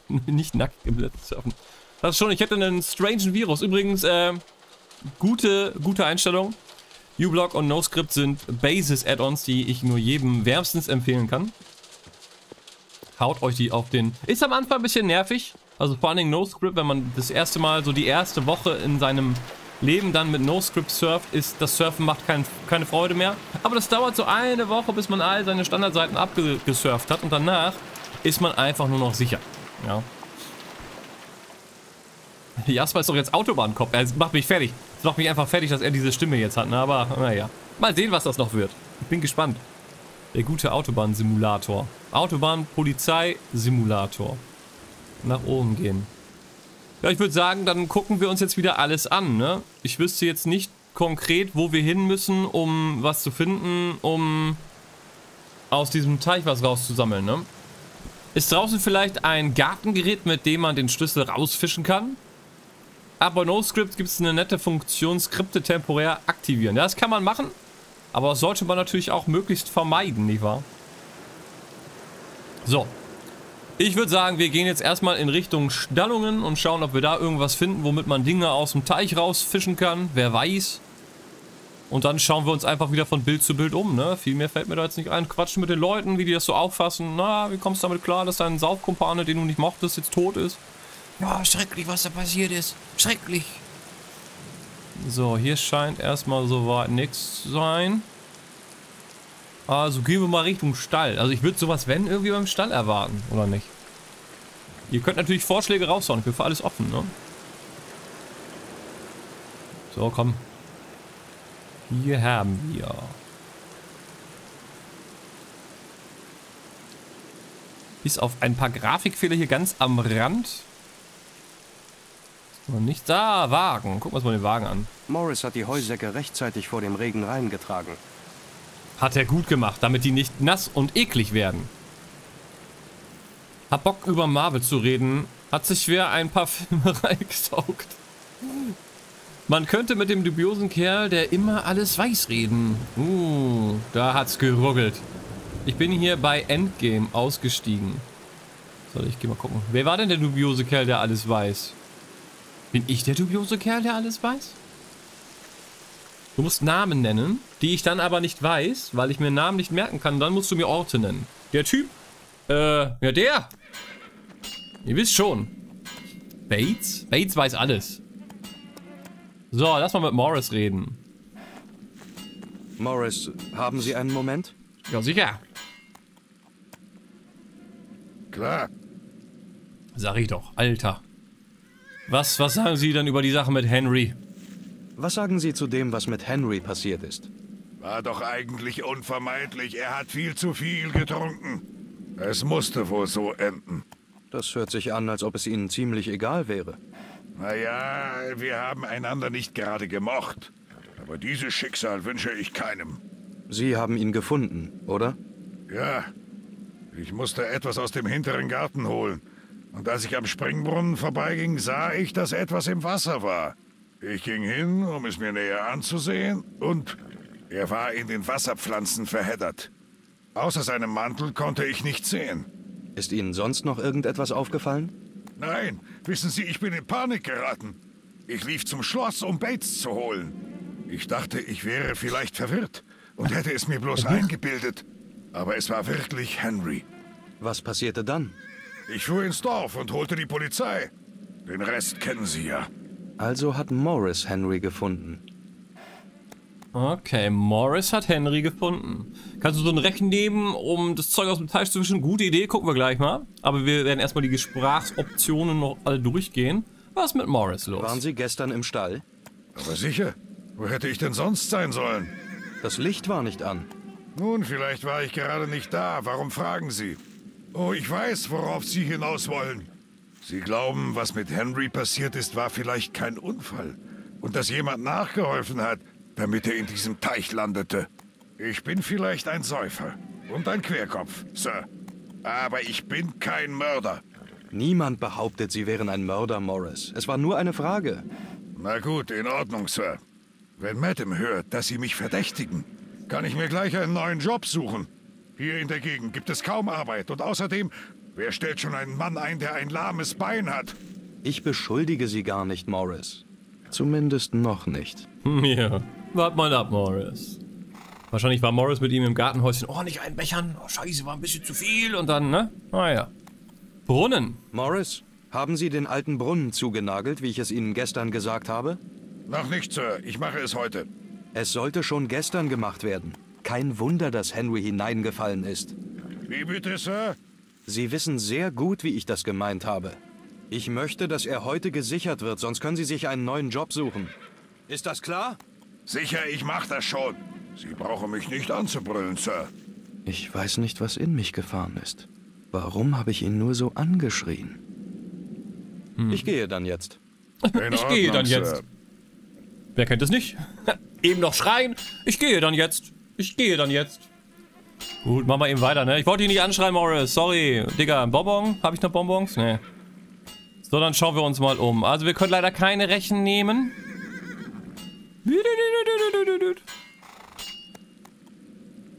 Speaker 1: nicht, nicht nackig im Netz zu surfen. Das schon, ich hätte einen strangen Virus. Übrigens, äh, gute, gute Einstellung. uBlock und NoScript sind Basis-Add-ons, die ich nur jedem wärmstens empfehlen kann. Haut euch die auf den... Ist am Anfang ein bisschen nervig. Also vor allen Dingen NoScript, wenn man das erste Mal so die erste Woche in seinem Leben dann mit NoScript surft, ist das Surfen macht kein, keine Freude mehr. Aber das dauert so eine Woche, bis man all seine Standardseiten abgesurft hat und danach ist man einfach nur noch sicher. Ja. Jasper ist doch jetzt Autobahnkopf. Er macht mich fertig. Es macht mich einfach fertig, dass er diese Stimme jetzt hat. Ne? Aber naja. Mal sehen, was das noch wird. Ich bin gespannt. Der gute Autobahnsimulator. Autobahn-Polizei-Simulator. Nach oben gehen. Ja, ich würde sagen, dann gucken wir uns jetzt wieder alles an, ne? Ich wüsste jetzt nicht konkret, wo wir hin müssen, um was zu finden, um aus diesem Teich was rauszusammeln, ne? Ist draußen vielleicht ein Gartengerät, mit dem man den Schlüssel rausfischen kann? Aber NoScript gibt es eine nette Funktion, Skripte temporär aktivieren. Ja, das kann man machen, aber das sollte man natürlich auch möglichst vermeiden, nicht wahr? So. Ich würde sagen, wir gehen jetzt erstmal in Richtung Stallungen und schauen, ob wir da irgendwas finden, womit man Dinge aus dem Teich rausfischen kann. Wer weiß. Und dann schauen wir uns einfach wieder von Bild zu Bild um, ne? Viel mehr fällt mir da jetzt nicht ein. Quatschen mit den Leuten, wie die das so auffassen. Na, wie kommst du damit klar, dass dein Saufkumpane, den du nicht mochtest, jetzt tot ist? Ja, schrecklich, was da passiert ist. Schrecklich. So, hier scheint erstmal soweit nichts zu sein. Also gehen wir mal Richtung Stall. Also ich würde sowas, wenn, irgendwie beim Stall erwarten, oder nicht? Ihr könnt natürlich Vorschläge raushauen. Ich bin für alles offen, ne? So, komm. Hier haben wir. Bis auf ein paar Grafikfehler hier ganz am Rand. Und nicht da, Wagen. Gucken wir uns mal den Wagen an.
Speaker 2: Morris hat die Heusäcke rechtzeitig vor dem Regen reingetragen.
Speaker 1: Hat er gut gemacht, damit die nicht nass und eklig werden. Hab Bock über Marvel zu reden. Hat sich schwer ein paar *laughs* Filme reingesaugt. Man könnte mit dem dubiosen Kerl, der immer alles weiß, reden. Uh, da hat's geruggelt. Ich bin hier bei Endgame ausgestiegen. Soll ich geh mal gucken. Wer war denn der dubiose Kerl, der alles weiß? Bin ich der dubiose Kerl, der alles weiß? Du musst Namen nennen, die ich dann aber nicht weiß, weil ich mir Namen nicht merken kann. Dann musst du mir Orte nennen. Der Typ? Äh, ja der. Ihr wisst schon. Bates? Bates weiß alles. So, lass mal mit Morris reden.
Speaker 2: Morris, haben Sie einen Moment?
Speaker 1: Ja, sicher.
Speaker 6: Klar.
Speaker 1: Sag ich doch, Alter. Was, was sagen Sie denn über die Sache mit Henry?
Speaker 2: Was sagen Sie zu dem, was mit Henry passiert ist?
Speaker 6: War doch eigentlich unvermeidlich. Er hat viel zu viel getrunken. Es musste wohl so enden.
Speaker 2: Das hört sich an, als ob es Ihnen ziemlich egal wäre.
Speaker 6: Naja, wir haben einander nicht gerade gemocht. Aber dieses Schicksal wünsche ich keinem.
Speaker 2: Sie haben ihn gefunden, oder?
Speaker 6: Ja, ich musste etwas aus dem hinteren Garten holen. Und als ich am Springbrunnen vorbeiging, sah ich, dass etwas im Wasser war. Ich ging hin, um es mir näher anzusehen, und er war in den Wasserpflanzen verheddert. Außer seinem Mantel konnte ich nichts sehen.
Speaker 2: Ist Ihnen sonst noch irgendetwas aufgefallen?
Speaker 6: Nein, wissen Sie, ich bin in Panik geraten. Ich lief zum Schloss, um Bates zu holen. Ich dachte, ich wäre vielleicht verwirrt und hätte es mir bloß eingebildet. Aber es war wirklich Henry.
Speaker 2: Was passierte dann?
Speaker 6: Ich fuhr ins Dorf und holte die Polizei. Den Rest kennen Sie ja.
Speaker 2: Also hat Morris Henry gefunden.
Speaker 1: Okay, Morris hat Henry gefunden. Kannst du so ein Rechen nehmen, um das Zeug aus dem Teich zu wischen? Gute Idee, gucken wir gleich mal. Aber wir werden erstmal die Sprachoptionen noch alle durchgehen. Was ist mit Morris los?
Speaker 2: Waren Sie gestern im Stall?
Speaker 6: Aber sicher. Wo hätte ich denn sonst sein sollen?
Speaker 2: Das Licht war nicht an.
Speaker 6: Nun, vielleicht war ich gerade nicht da. Warum fragen Sie? Oh, ich weiß, worauf Sie hinaus wollen. Sie glauben, was mit Henry passiert ist, war vielleicht kein Unfall. Und dass jemand nachgeholfen hat, damit er in diesem Teich landete. Ich bin vielleicht ein Säufer und ein Querkopf, Sir. Aber ich bin kein Mörder.
Speaker 2: Niemand behauptet, Sie wären ein Mörder, Morris. Es war nur eine Frage.
Speaker 6: Na gut, in Ordnung, Sir. Wenn Madam hört, dass Sie mich verdächtigen, kann ich mir gleich einen neuen Job suchen. Hier in der Gegend gibt es kaum Arbeit und außerdem, wer stellt schon einen Mann ein, der ein lahmes Bein hat?
Speaker 2: Ich beschuldige Sie gar nicht, Morris. Zumindest noch nicht. *laughs*
Speaker 1: Ja, wart mal ab, Morris. Wahrscheinlich war Morris mit ihm im Gartenhäuschen. Oh, nicht einbechern. Oh, scheiße, war ein bisschen zu viel. Und dann, ne? Naja. Brunnen.
Speaker 2: Morris, haben Sie den alten Brunnen zugenagelt, wie ich es Ihnen gestern gesagt habe?
Speaker 6: Noch nicht, Sir. Ich mache es heute.
Speaker 2: Es sollte schon gestern gemacht werden. Kein Wunder, dass Henry hineingefallen ist.
Speaker 6: Wie bitte, Sir?
Speaker 2: Sie wissen sehr gut, wie ich das gemeint habe. Ich möchte, dass er heute gesichert wird, sonst können Sie sich einen neuen Job suchen. Ist das klar?
Speaker 6: Sicher, ich mache das schon. Sie brauchen mich nicht anzubrüllen, Sir.
Speaker 2: Ich weiß nicht, was in mich gefahren ist. Warum habe ich ihn nur so angeschrien? Ich gehe dann jetzt. *laughs*
Speaker 1: Ich gehe dann
Speaker 6: Sir.
Speaker 1: jetzt. Wer kennt es nicht? *laughs* eben noch schreien. Ich gehe dann jetzt. Ich gehe dann jetzt. Gut, machen wir eben weiter, ne? Ich wollte dich nicht anschreien, Morris. Sorry. Digga, Bonbon? Habe ich noch Bonbons? Nee. So, dann schauen wir uns mal um. Also, wir können leider keine Rechen nehmen.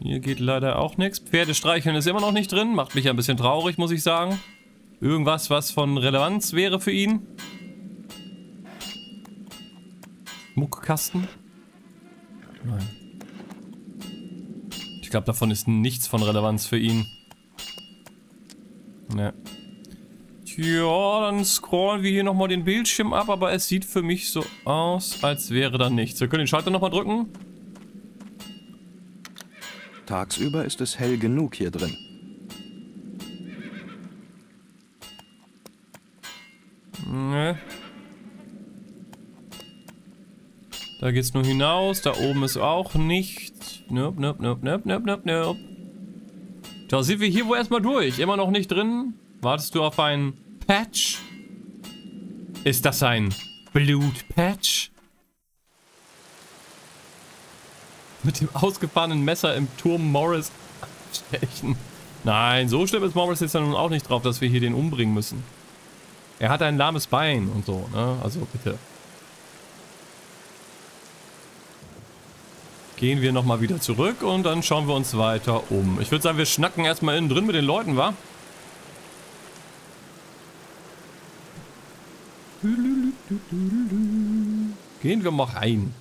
Speaker 1: Hier geht leider auch nichts. Pferde streicheln ist immer noch nicht drin. Macht mich ein bisschen traurig, muss ich sagen. Irgendwas, was von Relevanz wäre für ihn. Muckkasten? Nein. Ich glaube, davon ist nichts von Relevanz für ihn. Ne. Tja, dann scrollen wir hier nochmal den Bildschirm ab, aber es sieht für mich so aus, als wäre da nichts. Wir können den Schalter nochmal drücken.
Speaker 2: Tagsüber ist es hell genug hier drin.
Speaker 1: Ne. Da geht's nur hinaus. Da oben ist auch nichts. Nöp, nöp, nöp, nöp, nöp, nöp, nöp. Da sind wir hier wohl erstmal durch. Immer noch nicht drin. Wartest du auf ein Patch? Ist das ein Blutpatch? Mit dem ausgefahrenen Messer im Turm Morris stechen. Nein, so schlimm ist Morris jetzt ja nun auch nicht drauf, dass wir hier den umbringen müssen. Er hat ein lahmes Bein und so, ne? Also bitte. Gehen wir nochmal wieder zurück und dann schauen wir uns weiter um. Ich würde sagen, wir schnacken erstmal innen drin mit den Leuten, wa? Gehen wir mal rein.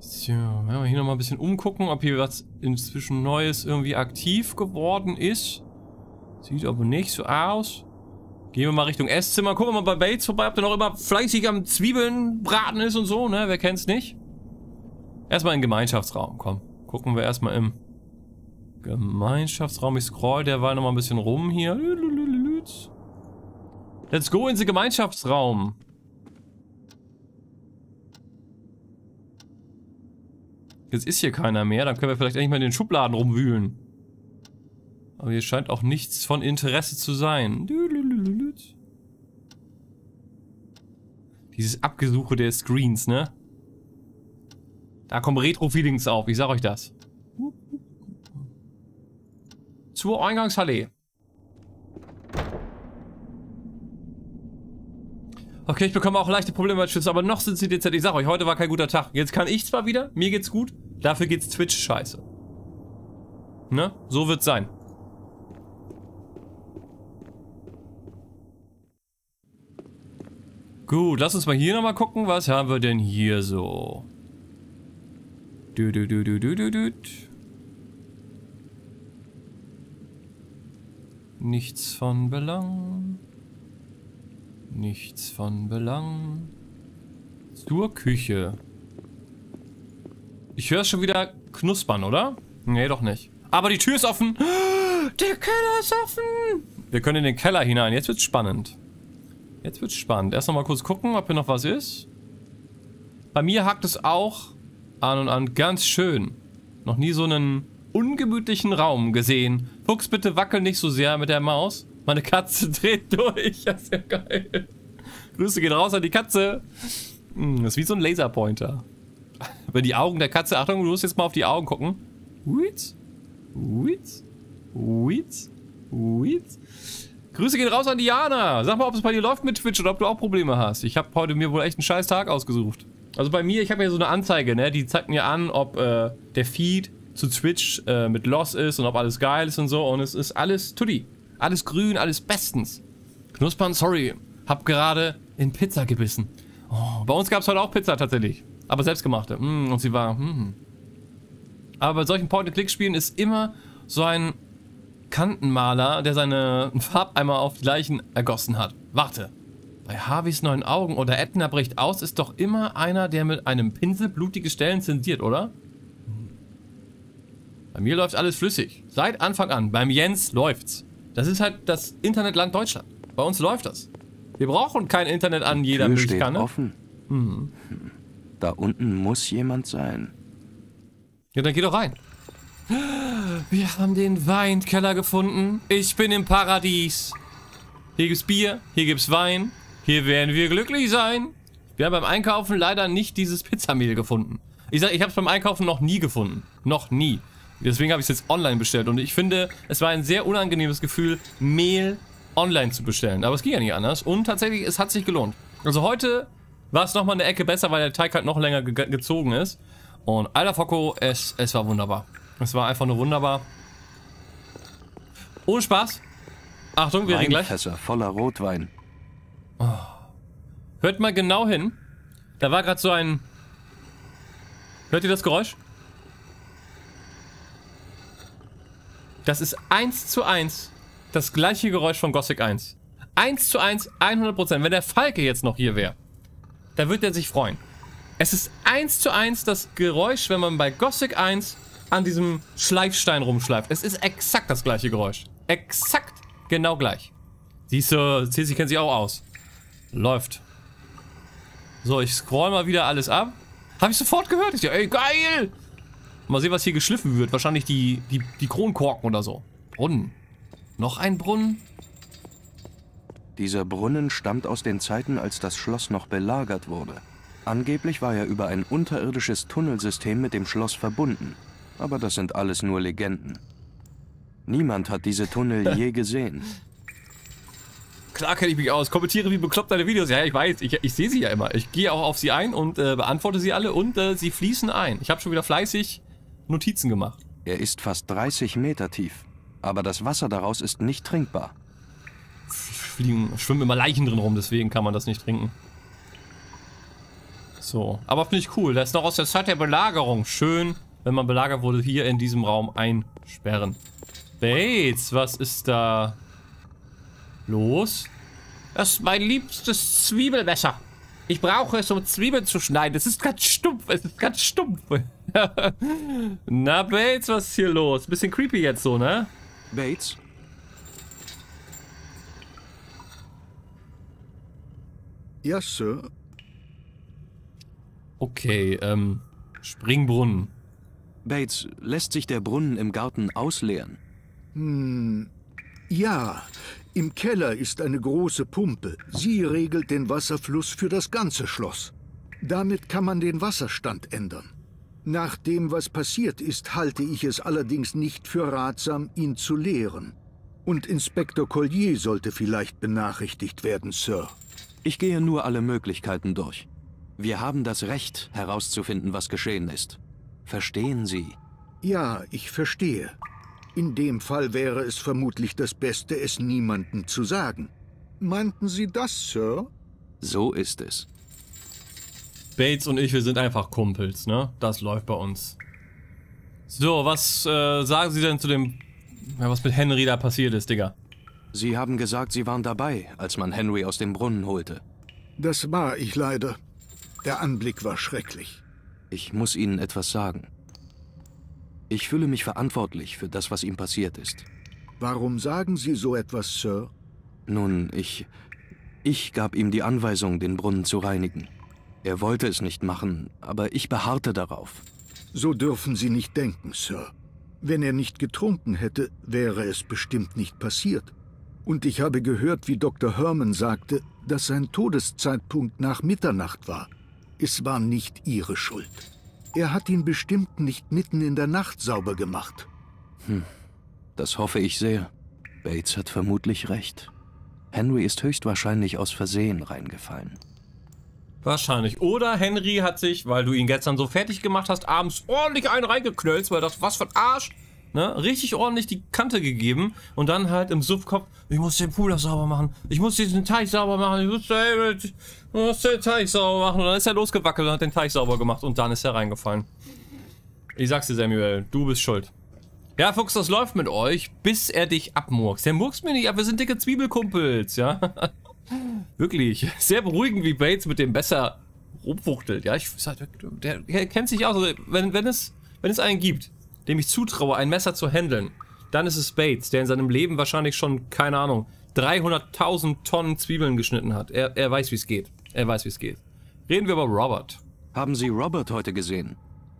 Speaker 1: So, werden wir hier nochmal ein bisschen umgucken, ob hier was inzwischen Neues irgendwie aktiv geworden ist. Sieht aber nicht so aus. Gehen wir mal Richtung Esszimmer. Gucken wir mal bei Bates vorbei, ob der noch immer fleißig am Zwiebeln braten ist und so, ne? Wer kennt's nicht? Erstmal in den Gemeinschaftsraum, komm. Gucken wir erstmal im Gemeinschaftsraum. Ich scroll derweil nochmal ein bisschen rum hier. Let's go in den Gemeinschaftsraum. Jetzt ist hier keiner mehr, dann können wir vielleicht endlich mal in den Schubladen rumwühlen. Aber hier scheint auch nichts von Interesse zu sein. Dieses Abgesuche der Screens, ne? Da kommen Retro-Feelings auf, ich sag euch das. Zur Eingangshalle. Okay, ich bekomme auch leichte Probleme mit Schützen, aber noch sind sie dezent. Ich sag euch, heute war kein guter Tag. Jetzt kann ich zwar wieder, mir geht's gut, dafür geht's Twitch scheiße. Ne? So wird's sein. Gut, lass uns mal hier nochmal gucken. Was haben wir denn hier so? Du, du, du, du, du, du, du. Nichts von Belang. Nichts von Belang. Zur Küche. Ich höre schon wieder knuspern, oder? Nee, doch nicht. Aber die Tür ist offen. *gasps* Der Keller ist offen. Wir können in den Keller hinein. Jetzt wird's spannend. Jetzt wird's spannend. Erst noch mal kurz gucken, ob hier noch was ist. Bei mir hakt es auch an und an ganz schön. Noch nie so einen ungemütlichen Raum gesehen. Fuchs, bitte wackel nicht so sehr mit der Maus. Meine Katze *laughs* dreht durch. Das ist ja geil. Grüße gehen raus an die Katze. Hm, das ist wie so ein Laserpointer. *laughs* Wenn die Augen der Katze, Achtung, du musst jetzt mal auf die Augen gucken. Witz, witz, witz, witz. Grüße gehen raus an Diana. Sag mal, ob es bei dir läuft mit Twitch oder ob du auch Probleme hast. Ich habe heute mir wohl echt einen scheiß Tag ausgesucht. Also bei mir, ich habe ja so eine Anzeige, ne? Die zeigt mir an, ob äh, der Feed zu Twitch äh, mit Loss ist und ob alles geil ist und so. Und es ist alles tutti. Alles grün, alles bestens. Knuspern, sorry. Hab gerade in Pizza gebissen. Oh, bei uns gab es heute auch Pizza tatsächlich. Aber selbstgemachte. Mm, und sie war. Mm. Aber bei solchen Point-and-Click-Spielen ist immer so ein Kantenmaler, der seine Farbeimer auf die Leichen ergossen hat. Warte. Bei Harveys neuen Augen oder Edna bricht aus, ist doch immer einer, der mit einem Pinsel blutige Stellen zensiert, oder? Bei mir läuft alles flüssig. Seit Anfang an. Beim Jens läuft's. Das ist halt das Internetland Deutschland. Bei uns läuft das. Wir brauchen kein Internet an jeder
Speaker 2: Tür steht offen. Hm. Da unten muss jemand sein.
Speaker 1: Ja, dann geh doch rein. Wir haben den Weinkeller gefunden. Ich bin im Paradies. Hier gibt's Bier, hier gibt's Wein. Hier werden wir glücklich sein. Wir haben beim Einkaufen leider nicht dieses Pizzamehl gefunden. Ich sag, ich habe es beim Einkaufen noch nie gefunden. Noch nie. Deswegen habe ich es jetzt online bestellt. Und ich finde, es war ein sehr unangenehmes Gefühl, Mehl online zu bestellen. Aber es ging ja nicht anders. Und tatsächlich, es hat sich gelohnt. Also heute war es nochmal eine Ecke besser, weil der Teig halt noch länger ge gezogen ist. Und alter Focko, es, es war wunderbar. Es war einfach nur wunderbar. Ohne Spaß. Achtung, wir reden gleich.
Speaker 2: Weinfässer voller Rotwein.
Speaker 1: Hört mal genau hin. Da war gerade so ein... Hört ihr das Geräusch? Das ist eins zu eins das gleiche Geräusch von Gothic 1. 1 zu 1, 100%. Wenn der Falke jetzt noch hier wäre, da würde er sich freuen. Es ist 1 zu 1 das Geräusch, wenn man bei Gothic 1 an diesem Schleifstein rumschleift. Es ist exakt das gleiche Geräusch. Exakt genau gleich. Siehst du, Ceci kennt sich auch aus. Läuft. So, ich scroll mal wieder alles ab. Habe ich sofort gehört. Ich dachte, ey, geil! Mal sehen, was hier geschliffen wird. Wahrscheinlich die, die, die Kronkorken oder so. Brunnen. Noch ein Brunnen?
Speaker 2: Dieser Brunnen stammt aus den Zeiten, als das Schloss noch belagert wurde. Angeblich war er über ein unterirdisches Tunnelsystem mit dem Schloss verbunden. Aber das sind alles nur Legenden. Niemand hat diese Tunnel *laughs* je gesehen.
Speaker 1: Klar kenne ich mich aus. Kommentiere wie bekloppt deine Videos. Ja, ich weiß. Ich, ich sehe sie ja immer. Ich gehe auch auf sie ein und äh, beantworte sie alle und äh, sie fließen ein. Ich habe schon wieder fleißig Notizen gemacht.
Speaker 2: Er ist fast 30 Meter tief. Aber das Wasser daraus ist nicht trinkbar.
Speaker 1: Fliegen, schwimmen immer Leichen drin rum, deswegen kann man das nicht trinken. So, aber finde ich cool. Das ist noch aus der Zeit der Belagerung. Schön, wenn man belagert wurde, hier in diesem Raum einsperren. Bates, was ist da los? Das ist mein liebstes Zwiebelmesser. Ich brauche es, um Zwiebeln zu schneiden. Es ist ganz stumpf. Es ist ganz stumpf. *laughs* Na, Bates, was ist hier los? Bisschen creepy jetzt so, ne?
Speaker 2: Bates?
Speaker 3: Ja, Sir.
Speaker 1: Okay, ähm, Springbrunnen.
Speaker 2: Bates, lässt sich der Brunnen im Garten ausleeren?
Speaker 3: Hm, ja. Im Keller ist eine große Pumpe. Sie regelt den Wasserfluss für das ganze Schloss. Damit kann man den Wasserstand ändern. Nach dem, was passiert ist, halte ich es allerdings nicht für ratsam, ihn zu leeren. Und Inspektor Collier sollte vielleicht benachrichtigt werden, Sir.
Speaker 2: Ich gehe nur alle Möglichkeiten durch. Wir haben das Recht, herauszufinden, was geschehen ist. Verstehen Sie?
Speaker 3: Ja, ich verstehe. In dem Fall wäre es vermutlich das Beste, es niemandem zu sagen. Meinten Sie das, Sir?
Speaker 2: So ist es.
Speaker 1: Bates und ich, wir sind einfach Kumpels, ne? Das läuft bei uns. So, was äh, sagen Sie denn zu dem, ja, was mit Henry da passiert ist, Digga?
Speaker 2: Sie haben gesagt, Sie waren dabei, als man Henry aus dem Brunnen holte.
Speaker 3: Das war ich leider. Der Anblick war schrecklich.
Speaker 2: Ich muss Ihnen etwas sagen. Ich fühle mich verantwortlich für das, was ihm passiert ist.
Speaker 3: Warum sagen Sie so etwas, Sir?
Speaker 2: Nun, ich. Ich gab ihm die Anweisung, den Brunnen zu reinigen. Er wollte es nicht machen, aber ich beharrte darauf.
Speaker 3: So dürfen Sie nicht denken, Sir. Wenn er nicht getrunken hätte, wäre es bestimmt nicht passiert. Und ich habe gehört, wie Dr. Herman sagte, dass sein Todeszeitpunkt nach Mitternacht war. Es war nicht Ihre Schuld. Er hat ihn bestimmt nicht mitten in der Nacht sauber gemacht.
Speaker 2: Das hoffe ich sehr. Bates hat vermutlich recht. Henry ist höchstwahrscheinlich aus Versehen reingefallen.
Speaker 1: Wahrscheinlich. Oder Henry hat sich, weil du ihn gestern so fertig gemacht hast, abends ordentlich einen reingeknölzt, weil dachte, was für ein Arsch. Ne? Richtig ordentlich die Kante gegeben und dann halt im Suffkopf, ich muss den Pool sauber machen, ich muss diesen Teich sauber machen, ich muss, ich muss den Teich sauber machen. Und dann ist er losgewackelt und hat den Teich sauber gemacht und dann ist er reingefallen. Ich sag's dir, Samuel, du bist schuld. Ja, Fuchs, das läuft mit euch, bis er dich abmurkst. Der murkst mir nicht ab, wir sind dicke Zwiebelkumpels, ja. *laughs* Wirklich. Sehr beruhigend, wie Bates mit dem besser rumfuchtelt. Ja, ich der, der kennt sich aus. Also, wenn, wenn, es, wenn es einen gibt, dem ich zutraue, ein Messer zu handeln, dann ist es Bates, der in seinem Leben wahrscheinlich schon, keine Ahnung, 300.000 Tonnen Zwiebeln geschnitten hat. Er, er weiß, wie es geht. Er weiß, wie es geht. Reden wir über Robert.
Speaker 2: Haben Sie Robert heute gesehen?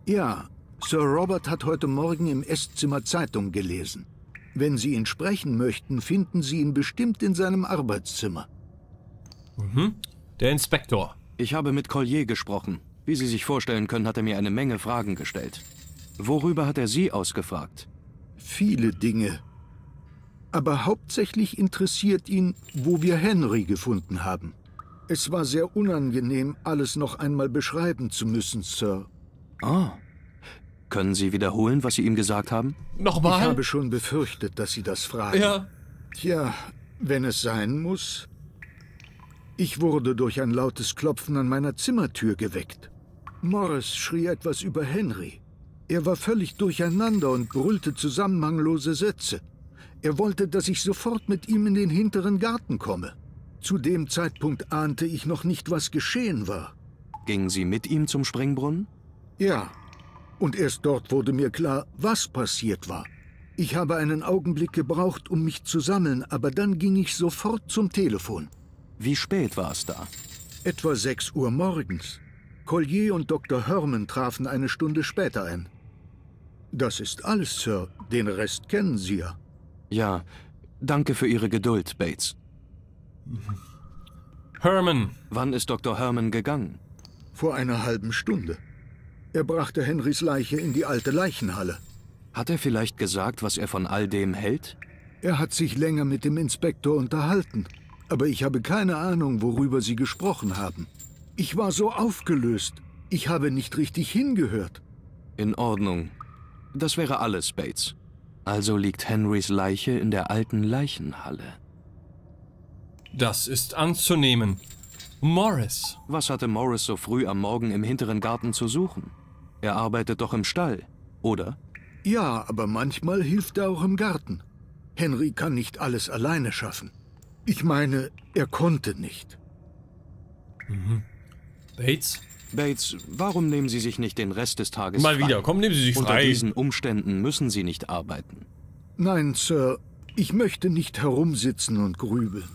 Speaker 3: Ja, Sir Robert hat heute Morgen im Esszimmer Zeitung gelesen. Wenn Sie ihn sprechen möchten, finden Sie ihn bestimmt in seinem Arbeitszimmer.
Speaker 1: Der Inspektor.
Speaker 2: Ich habe mit Collier gesprochen. Wie Sie sich vorstellen können, hat er mir eine Menge Fragen gestellt. Worüber hat er Sie ausgefragt?
Speaker 3: Viele Dinge. Aber hauptsächlich interessiert ihn, wo wir Henry gefunden haben. Es war sehr unangenehm, alles noch einmal beschreiben zu müssen, Sir.
Speaker 2: Ah. Können Sie wiederholen, was Sie ihm gesagt haben?
Speaker 3: Ich
Speaker 1: Nochmal?
Speaker 3: habe schon befürchtet, dass Sie das fragen.
Speaker 1: ja.
Speaker 3: Tja, wenn es sein muss. Ich wurde durch ein lautes Klopfen an meiner Zimmertür geweckt. Morris schrie etwas über Henry. Er war völlig durcheinander und brüllte zusammenhanglose Sätze. Er wollte, dass ich sofort mit ihm in den hinteren Garten komme. Zu dem Zeitpunkt ahnte ich noch nicht, was geschehen war.
Speaker 2: Gingen Sie mit ihm zum Springbrunnen?
Speaker 3: Ja, und erst dort wurde mir klar, was passiert war. Ich habe einen Augenblick gebraucht, um mich zu sammeln, aber dann ging ich sofort zum Telefon.
Speaker 2: Wie spät war es da?
Speaker 3: Etwa 6 Uhr morgens. Collier und Dr. Herman trafen eine Stunde später ein. Das ist alles, Sir. Den Rest kennen Sie ja.
Speaker 2: Ja, danke für Ihre Geduld, Bates.
Speaker 1: Herman.
Speaker 2: Wann ist Dr. Herman gegangen?
Speaker 3: Vor einer halben Stunde. Er brachte Henrys Leiche in die alte Leichenhalle.
Speaker 2: Hat er vielleicht gesagt, was er von all dem hält?
Speaker 3: Er hat sich länger mit dem Inspektor unterhalten, aber ich habe keine Ahnung, worüber Sie gesprochen haben. Ich war so aufgelöst. Ich habe nicht richtig hingehört.
Speaker 2: In Ordnung. Das wäre alles, Bates. Also liegt Henrys Leiche in der alten Leichenhalle.
Speaker 1: Das ist anzunehmen. Morris.
Speaker 2: Was hatte Morris so früh am Morgen im hinteren Garten zu suchen? Er arbeitet doch im Stall, oder?
Speaker 3: Ja, aber manchmal hilft er auch im Garten. Henry kann nicht alles alleine schaffen. Ich meine, er konnte nicht.
Speaker 1: Bates.
Speaker 2: Bates, warum nehmen Sie sich nicht den Rest des Tages
Speaker 1: Mal
Speaker 2: frei?
Speaker 1: wieder. Komm, nehmen Sie sich
Speaker 2: Unter
Speaker 1: frei.
Speaker 2: diesen Umständen müssen Sie nicht arbeiten.
Speaker 3: Nein, Sir, ich möchte nicht herumsitzen und grübeln.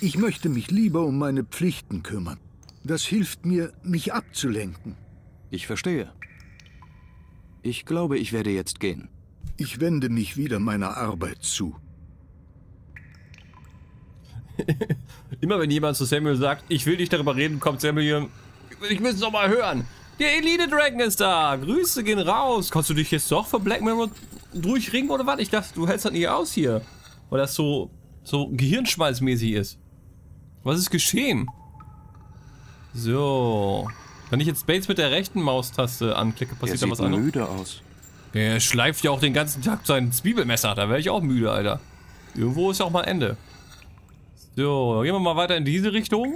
Speaker 3: Ich möchte mich lieber um meine Pflichten kümmern. Das hilft mir, mich abzulenken.
Speaker 2: Ich verstehe. Ich glaube, ich werde jetzt gehen.
Speaker 3: Ich wende mich wieder meiner Arbeit zu. *laughs*
Speaker 1: Immer wenn jemand zu Samuel sagt, ich will nicht darüber reden, kommt Samuel hier, ich will es noch mal hören. Der Elite Dragon ist da. Grüße gehen raus. Kannst du dich jetzt doch für Black Mirror durchringen oder was? Ich dachte, du hältst das nicht aus hier. Weil das so, so gehirnschmalzmäßig ist. Was ist geschehen? So. Wenn ich jetzt Bates mit der rechten Maustaste anklicke,
Speaker 2: Er
Speaker 1: passiert da
Speaker 2: sieht
Speaker 1: was anderes?
Speaker 2: müde aus.
Speaker 1: Der schleift ja auch den ganzen Tag sein Zwiebelmesser. Da wäre ich auch müde, Alter. Irgendwo ist ja auch mal Ende. So, gehen wir mal weiter in diese Richtung.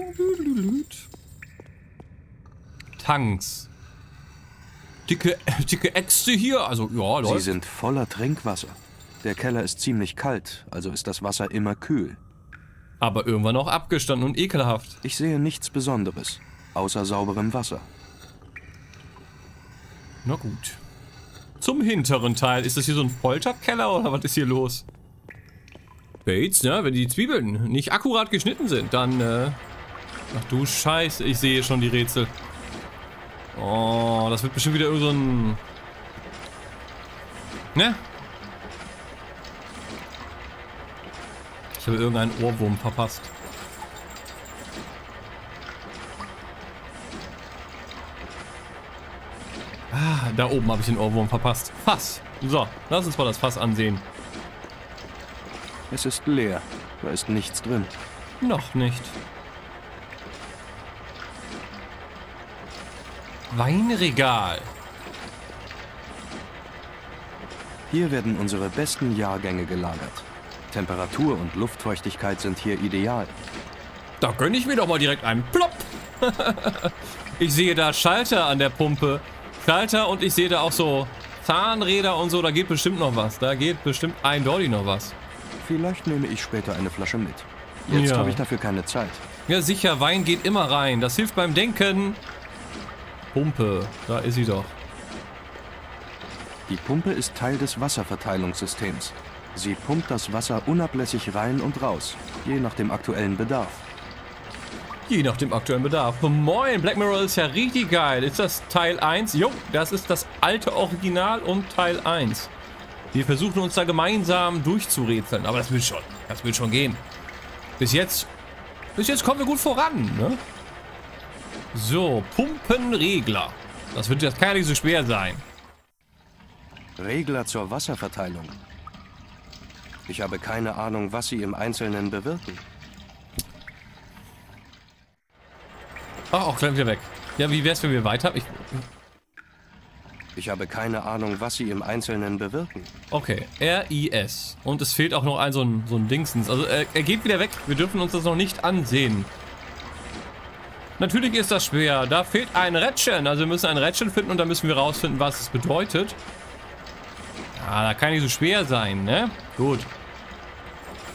Speaker 1: Tanks. Dicke, *laughs* dicke Äxte hier. Also, ja,
Speaker 2: Sie
Speaker 1: läuft.
Speaker 2: sind voller Trinkwasser. Der Keller ist ziemlich kalt, also ist das Wasser immer kühl.
Speaker 1: Aber irgendwann auch abgestanden und ekelhaft.
Speaker 2: Ich sehe nichts Besonderes, außer sauberem Wasser.
Speaker 1: Na gut. Zum hinteren Teil. Ist das hier so ein Folterkeller oder was ist hier los? Bates, ne? Wenn die Zwiebeln nicht akkurat geschnitten sind, dann, äh... Ach du Scheiße, ich sehe schon die Rätsel. Oh, das wird bestimmt wieder irgend so ein... Ne? Ich habe irgendeinen Ohrwurm verpasst. Ah, da oben habe ich den Ohrwurm verpasst. Fass. So, lass uns mal das Fass ansehen.
Speaker 2: Es ist leer, da ist nichts drin.
Speaker 1: Noch nicht. Weinregal.
Speaker 2: Hier werden unsere besten Jahrgänge gelagert. Temperatur und Luftfeuchtigkeit sind hier ideal.
Speaker 1: Da gönne ich mir doch mal direkt einen Plopp. *laughs* ich sehe da Schalter an der Pumpe. Schalter und ich sehe da auch so Zahnräder und so. Da geht bestimmt noch was. Da geht bestimmt eindeutig noch was.
Speaker 2: Vielleicht nehme ich später eine Flasche mit. Jetzt
Speaker 1: Ja.
Speaker 2: habe ich dafür keine Zeit.
Speaker 1: Ja, sicher, Wein geht immer rein. Das hilft beim Denken. Pumpe, da ist sie doch.
Speaker 2: Die Pumpe ist Teil des Wasserverteilungssystems. Sie pumpt das Wasser unablässig rein und raus, je nach dem aktuellen Bedarf.
Speaker 1: Je nach dem aktuellen Bedarf. Moin, Black Mirror ist ja richtig geil. Ist das Teil 1? Jo, das ist das alte Original und Teil 1. Wir versuchen uns da gemeinsam durchzurätseln, aber das wird schon. Das wird schon gehen. Bis jetzt, bis jetzt kommen wir gut voran, ne? So, Pumpenregler. Das wird jetzt gar nicht so schwer sein.
Speaker 2: Regler zur Wasserverteilung. Ich habe keine Ahnung, was sie im Einzelnen bewirken.
Speaker 1: Ach, auch gleich wieder weg. Ja, wie wär's, wenn wir weiter? Ich,
Speaker 2: Ich habe keine Ahnung, was sie im Einzelnen bewirken.
Speaker 1: okay, R-I-S. Und es fehlt auch noch ein so ein, so ein Dingsens. Also, er, er geht wieder weg. Wir dürfen uns das noch nicht ansehen. Natürlich ist das schwer. Da fehlt ein Rädchen. Also wir müssen ein Rädchen finden und dann müssen wir rausfinden, was es bedeutet. Ja, da kann nicht so schwer sein, ne? Gut.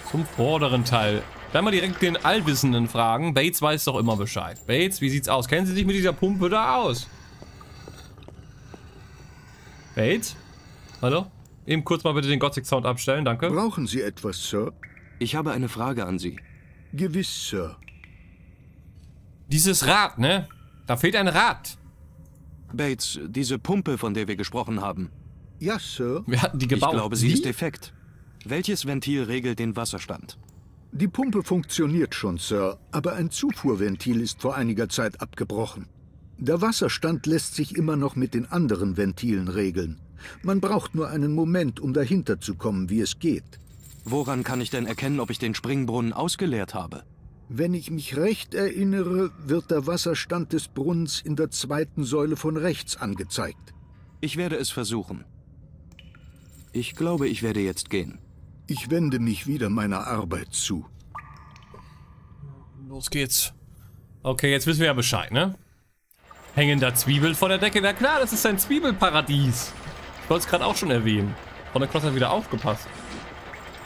Speaker 1: Zum vorderen Teil. Dann mal direkt den Allwissenden fragen. Bates weiß doch immer Bescheid. Bates, wie sieht's aus? Kennen Sie sich mit dieser Pumpe da aus? Bates? Hallo? Eben kurz mal bitte den Gothic Sound abstellen, danke.
Speaker 3: Brauchen Sie etwas, Sir?
Speaker 2: Ich habe eine Frage an Sie.
Speaker 3: Gewiss, Sir.
Speaker 1: Dieses Rad, ne? Da fehlt ein Rad.
Speaker 2: Bates, diese Pumpe, von der wir gesprochen haben.
Speaker 3: Ja, Sir.
Speaker 1: Wir hatten die
Speaker 2: Ich
Speaker 1: gebaut.
Speaker 2: glaube, sie
Speaker 1: Wie?
Speaker 2: ist defekt. Welches Ventil regelt den Wasserstand?
Speaker 3: Die Pumpe funktioniert schon, Sir, aber ein Zufuhrventil ist vor einiger Zeit abgebrochen. Der Wasserstand lässt sich immer noch mit den anderen Ventilen regeln. Man braucht nur einen Moment, um dahinter zu kommen, wie es geht.
Speaker 2: Woran kann ich denn erkennen, ob ich den Springbrunnen ausgeleert habe?
Speaker 3: Wenn ich mich recht erinnere, wird der Wasserstand des Brunnens in der zweiten Säule von rechts angezeigt.
Speaker 2: Ich werde es versuchen. Ich glaube, ich werde jetzt gehen.
Speaker 3: Ich wende mich wieder meiner Arbeit zu.
Speaker 1: Los geht's. Okay, jetzt wissen wir ja Bescheid, ne? Hängen da Zwiebeln vor der Decke? Na klar, das ist ein Zwiebelparadies. Ich wollte es gerade auch schon erwähnen. Von der Cross hat wieder aufgepasst.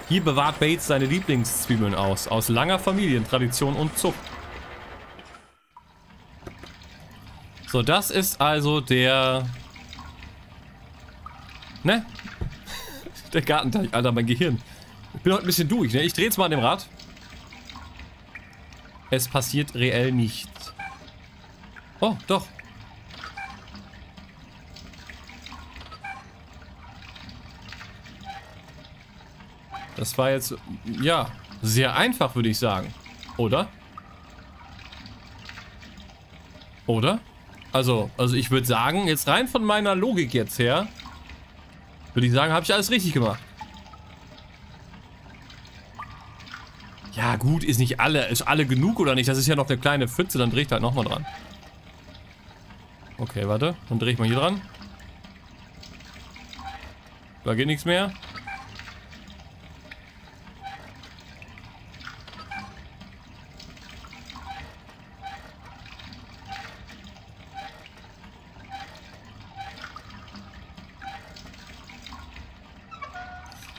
Speaker 1: Hier bewahrt Bates seine Lieblingszwiebeln aus. Aus langer Familientradition und Zucht. So, das ist also der... Ne? *laughs* Der Gartenteich. Alter, mein Gehirn. Ich bin heute ein bisschen durch, ne? Ich drehe jetzt mal an dem Rad. Es passiert reell nichts. Oh, doch. Das war jetzt, ja, sehr einfach, würde ich sagen. Oder? Oder? Also, also ich würde sagen, jetzt rein von meiner Logik jetzt her, würde ich sagen, habe ich alles richtig gemacht. Ja, gut, ist nicht alle. Ist alle genug oder nicht? Das ist ja noch eine kleine Pfütze, dann drehe ich da halt nochmal dran. Okay, warte. Dann drehe ich mal hier dran. Da geht nichts mehr.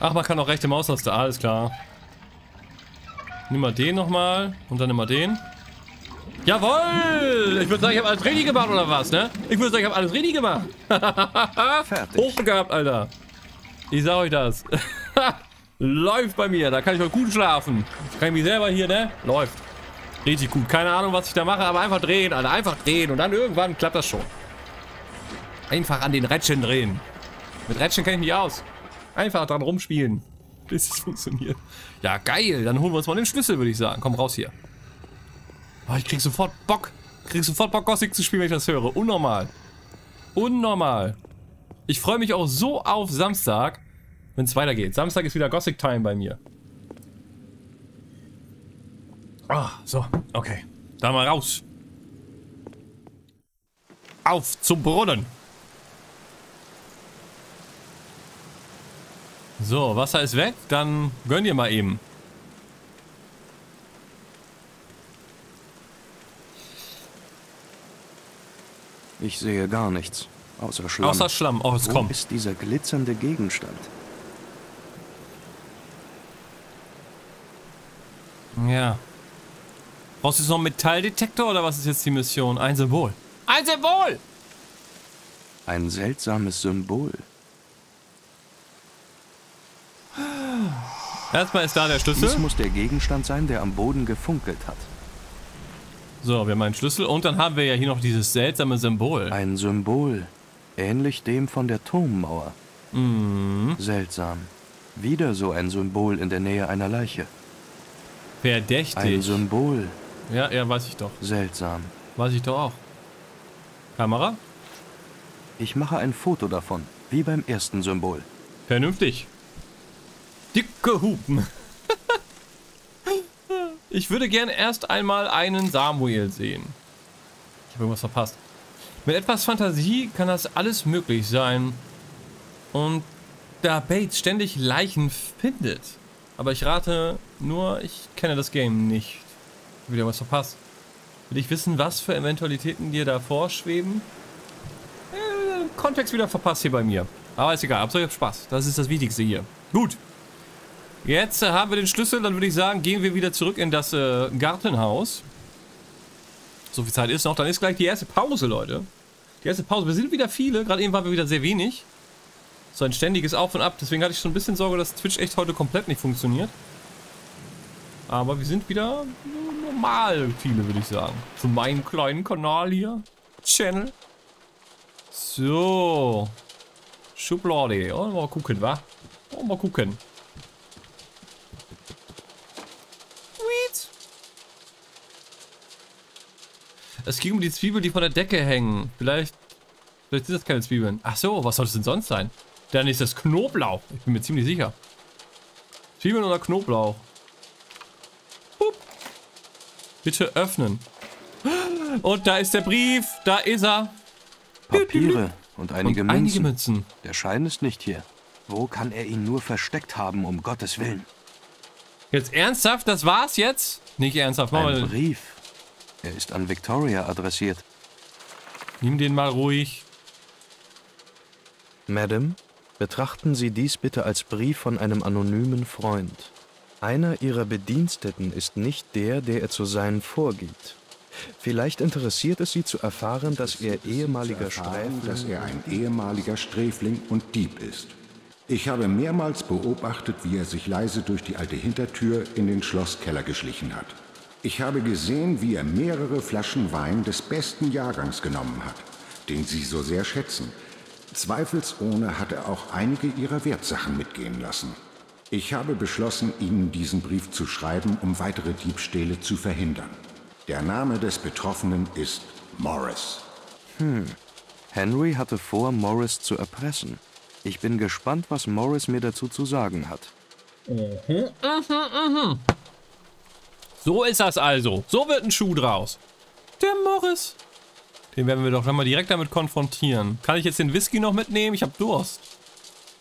Speaker 1: Ach, man kann auch rechte Maustaste. Alles klar. Nimm mal den nochmal. Und dann nimm mal den. Jawohl! Ich würde sagen, ich habe alles richtig gemacht, oder was, ne? Ich würde sagen, ich habe alles richtig gemacht. *laughs* Hochbegabt, Alter. Ich sag euch das. *laughs* Läuft bei mir. Da kann ich auch gut schlafen. Ich kann mich selber hier, ne? Läuft. Richtig gut. Keine Ahnung, was ich da mache, aber einfach drehen, Alter. Einfach drehen. Und dann irgendwann klappt das schon. Einfach an den Rädchen drehen. Mit Rädchen kenne ich mich aus. Einfach dran rumspielen. *laughs* Bis es funktioniert. Ja, geil. Dann holen wir uns mal den Schlüssel, würde ich sagen. Komm raus hier. Oh, ich krieg sofort Bock. Krieg sofort Bock, Gothic zu spielen, wenn ich das höre. Unnormal. Unnormal. Ich freue mich auch so auf Samstag, wenn es weitergeht. Samstag ist wieder Gothic Time bei mir. Ah, so. Okay. Da mal raus. Auf zum Brunnen. So, Wasser ist weg. Dann gönn dir mal eben.
Speaker 2: Ich sehe gar nichts. Außer Schlamm.
Speaker 1: Außer Schlamm. Oh, es
Speaker 2: Wo
Speaker 1: kommt.
Speaker 2: ist dieser glitzernde Gegenstand?
Speaker 1: Ja. Brauchst du jetzt noch einen Metalldetektor oder was ist jetzt die Mission? Ein Symbol. Ein Symbol!
Speaker 2: Ein seltsames Symbol.
Speaker 1: Erstmal ist da der Schlüssel.
Speaker 2: muss der Gegenstand sein, der am Boden gefunkelt hat.
Speaker 1: So, wir haben einen Schlüssel und dann haben wir ja hier noch dieses seltsame Symbol.
Speaker 2: Ein Symbol. Ähnlich dem von der Turmmauer.
Speaker 1: Mhm.
Speaker 2: Seltsam. Wieder so ein Symbol in der Nähe einer Leiche. Ein
Speaker 1: Verdächtig.
Speaker 2: Symbol.
Speaker 1: Ja, ja, weiß ich doch.
Speaker 2: Seltsam.
Speaker 1: Weiß ich doch auch. Kamera?
Speaker 2: Ich mache ein Foto davon, wie beim ersten Symbol.
Speaker 1: Vernünftig. Dicke Hupen. ich würde gern erst einmal einen Samuel sehen. Ich habe irgendwas verpasst. Mit etwas Fantasie kann das alles möglich sein. Und da Bates ständig Leichen findet. Aber ich rate nur, ich kenne das Game nicht. Wieder was verpasst. Will ich wissen, was für Eventualitäten dir da vorschweben? Äh, Kontext wieder verpasst hier bei mir. Aber ist egal, Hauptsache ich hab Spaß. Das ist das Wichtigste hier. Gut. Jetzt äh, haben wir den Schlüssel, dann würde ich sagen, gehen wir wieder zurück in das äh, Gartenhaus. So viel Zeit ist noch, dann ist gleich die erste Pause, Leute. Die erste Pause. Wir sind wieder viele, gerade eben waren wir wieder sehr wenig. So ein ständiges Auf und Ab, deswegen hatte ich schon ein bisschen Sorge, dass Twitch echt heute komplett nicht funktioniert. Aber wir sind wieder normal viele, würde ich sagen. Für meinen kleinen Kanal hier. Channel. So. Schublade. Oh, mal gucken, wa? Oh, mal gucken. Es ging um die Zwiebeln, die von der Decke hängen. Vielleicht, vielleicht sind das keine Zwiebeln. Ach so, was soll es denn sonst sein? Dann ist das Knoblauch. Ich bin mir ziemlich sicher. Zwiebeln oder Knoblauch? Hup. Bitte öffnen. Und da ist der Brief. Da ist er.
Speaker 2: Papiere und einige
Speaker 1: Und
Speaker 2: Münzen.
Speaker 1: einige Münzen.
Speaker 2: Der Schein ist nicht hier. Wo kann er ihn nur versteckt haben, um Gottes Willen?
Speaker 1: Jetzt ernsthaft? Das war's jetzt? Nicht ernsthaft. Mach
Speaker 2: Ein
Speaker 1: mal.
Speaker 2: Brief. Er ist an Victoria adressiert.
Speaker 1: Nimm den mal ruhig.
Speaker 2: Madam, betrachten Sie dies bitte als Brief von einem anonymen Freund. Einer Ihrer Bediensteten ist nicht der, der er zu sein vorgibt. Vielleicht interessiert es Sie zu erfahren, dass er ehemaliger
Speaker 7: erfahren, dass
Speaker 2: Sträfling
Speaker 7: er ein ehemaliger Sträfling und Dieb ist. Ich habe mehrmals beobachtet, wie er sich leise durch die alte Hintertür in den Schlosskeller geschlichen hat. Ich habe gesehen, wie er mehrere Flaschen Wein des besten Jahrgangs genommen hat, den Sie so sehr schätzen. Zweifelsohne hat er auch einige Ihrer Wertsachen mitgehen lassen. Ich habe beschlossen, Ihnen diesen Brief zu schreiben, um weitere Diebstähle zu verhindern. Der Name des Betroffenen ist Morris.
Speaker 2: Henry hatte vor, Morris zu erpressen. Ich bin gespannt, was Morris mir dazu zu sagen hat.
Speaker 1: So ist das also. So wird ein Schuh draus. Der Morris. Den werden wir doch dann mal direkt damit konfrontieren. Kann ich jetzt den Whisky noch mitnehmen? Ich habe Durst.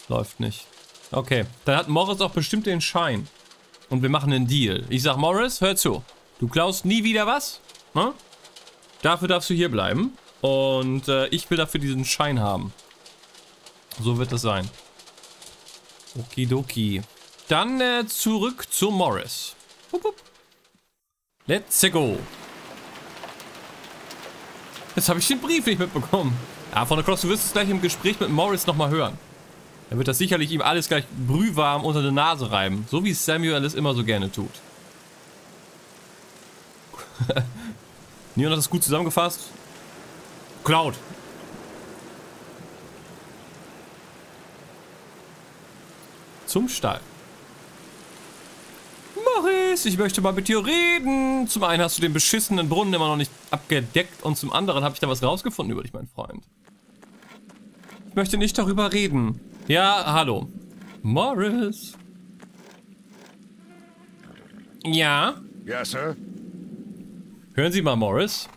Speaker 1: läuft nicht. Okay, dann hat Morris auch bestimmt den Schein. Und wir machen einen Deal. Ich sag, Morris, hör zu. Du klaust nie wieder was. Ne? Dafür darfst du hier bleiben. Und äh, ich will dafür diesen Schein haben. So wird das sein. Okidoki. Dann äh, zurück zu Morris. Hup, hup. Let's go. Jetzt habe ich den Brief nicht mitbekommen. Ja, von der Cross, du wirst es gleich im Gespräch mit Morris nochmal hören. Er wird das sicherlich ihm alles gleich brühwarm unter die Nase reiben. So wie Samuel es immer so gerne tut. *laughs* Niemand hat das gut zusammengefasst. Cloud. Zum Stall. Morris, ich möchte mal mit dir reden. Zum einen hast du den beschissenen Brunnen immer noch nicht abgedeckt und zum anderen habe ich da was rausgefunden über dich, mein Freund. Ich möchte nicht darüber reden. Ja, hallo. Morris. Ja?
Speaker 6: Ja, Sir?
Speaker 1: Hören Sie mal, Morris.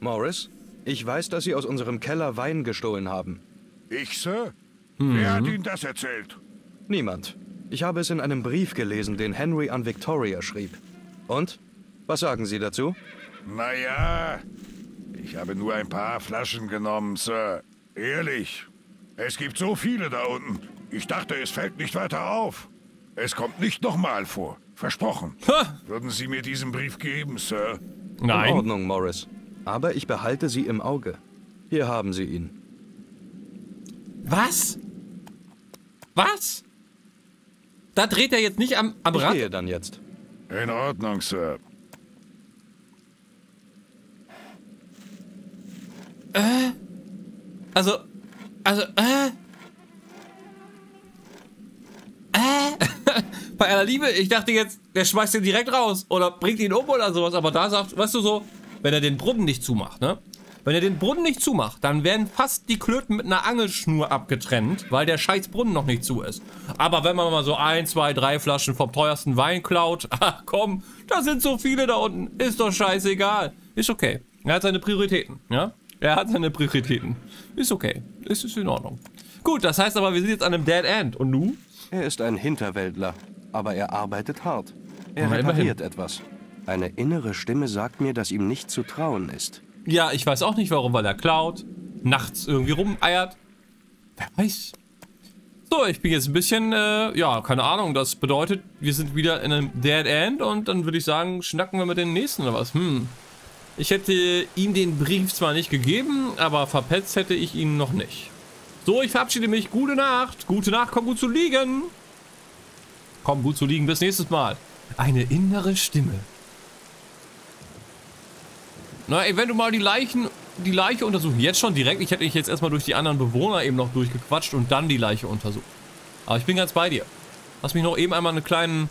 Speaker 2: Morris, *clears throat* ich weiß, dass Sie aus unserem Keller Wein gestohlen haben.
Speaker 6: Ich, Sir? Wer hat Ihnen das erzählt?
Speaker 2: Niemand. Ich habe es in einem Brief gelesen, den Henry an Victoria schrieb. Und? Was sagen Sie dazu?
Speaker 6: Naja, ich habe nur ein paar Flaschen genommen, Sir. Ehrlich. Es gibt so viele da unten. Ich dachte, es fällt nicht weiter auf. Es kommt nicht nochmal vor. Versprochen.
Speaker 1: Ha!
Speaker 6: Würden Sie mir diesen Brief geben, Sir?
Speaker 2: In
Speaker 1: Nein.
Speaker 2: Ordnung, Morris. Aber ich behalte Sie im Auge. Hier haben Sie ihn.
Speaker 1: Was? Was? Da dreht er jetzt nicht am, am
Speaker 2: Ich
Speaker 1: Rad.
Speaker 2: gehe dann jetzt.
Speaker 6: In Ordnung, Sir.
Speaker 1: Also, also, äh. Äh. *laughs* Bei aller Liebe, ich dachte jetzt, der schmeißt den direkt raus oder bringt ihn um oder sowas, aber da sagt, weißt du so, wenn er den Brunnen nicht zumacht, ne? Wenn er den Brunnen nicht zumacht, dann werden fast die Klöten mit einer Angelschnur abgetrennt, weil der scheiß Brunnen noch nicht zu ist. Aber wenn man mal so ein, zwei, drei Flaschen vom teuersten Wein klaut, ach *laughs* komm, da sind so viele da unten, ist doch scheißegal. Ist okay. Er hat seine Prioritäten, ja? Er hat seine Prioritäten. Ist okay. Ist, ist in Ordnung. Gut, das heißt aber, wir sind jetzt an einem Dead End. Und nu?
Speaker 2: Er ist ein Hinterwäldler, aber er arbeitet hart. Er repariert etwas. Eine innere Stimme sagt mir, dass ihm nicht zu trauen ist.
Speaker 1: Ja, ich weiß auch nicht warum, weil er klaut, nachts irgendwie rumeiert. Wer weiß. So, ich bin jetzt ein bisschen, äh, ja, keine Ahnung. Das bedeutet, wir sind wieder in einem Dead End und dann würde ich sagen, schnacken wir mit den nächsten oder was? Hm. Ich hätte ihm den Brief zwar nicht gegeben, aber verpetzt hätte ich ihn noch nicht. So, ich verabschiede mich. Gute Nacht. Gute Nacht, komm gut zu liegen. Komm gut zu liegen. Bis nächstes Mal. Eine innere Stimme. Na, ey, wenn du mal die Leichen, die Leiche untersuchen. Jetzt schon direkt. Ich hätte dich jetzt erstmal durch die anderen Bewohner eben noch durchgequatscht und dann die Leiche untersucht. Aber ich bin ganz bei dir. Lass mich noch eben einmal einen kleinen,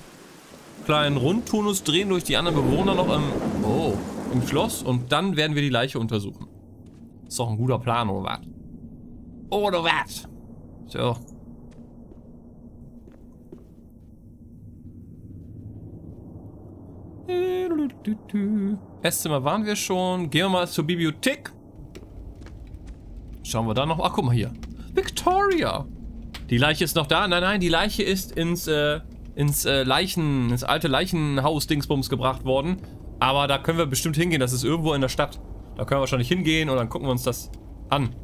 Speaker 1: kleinen Rundturnus drehen durch die anderen Bewohner noch im, oh, im Schloss und dann werden wir die Leiche untersuchen. Ist doch ein guter Plan, oder was? Oder was? So. Esszimmer waren wir schon. Gehen wir mal zur Bibliothek. Schauen wir da noch. Ach, guck mal hier. Victoria. Die Leiche ist noch da. Nein, nein, die Leiche ist ins, äh, ins äh, Leichen, ins alte Leichenhaus-Dingsbums gebracht worden. Aber da können wir bestimmt hingehen. Das ist irgendwo in der Stadt. Da können wir wahrscheinlich hingehen und dann gucken wir uns das an.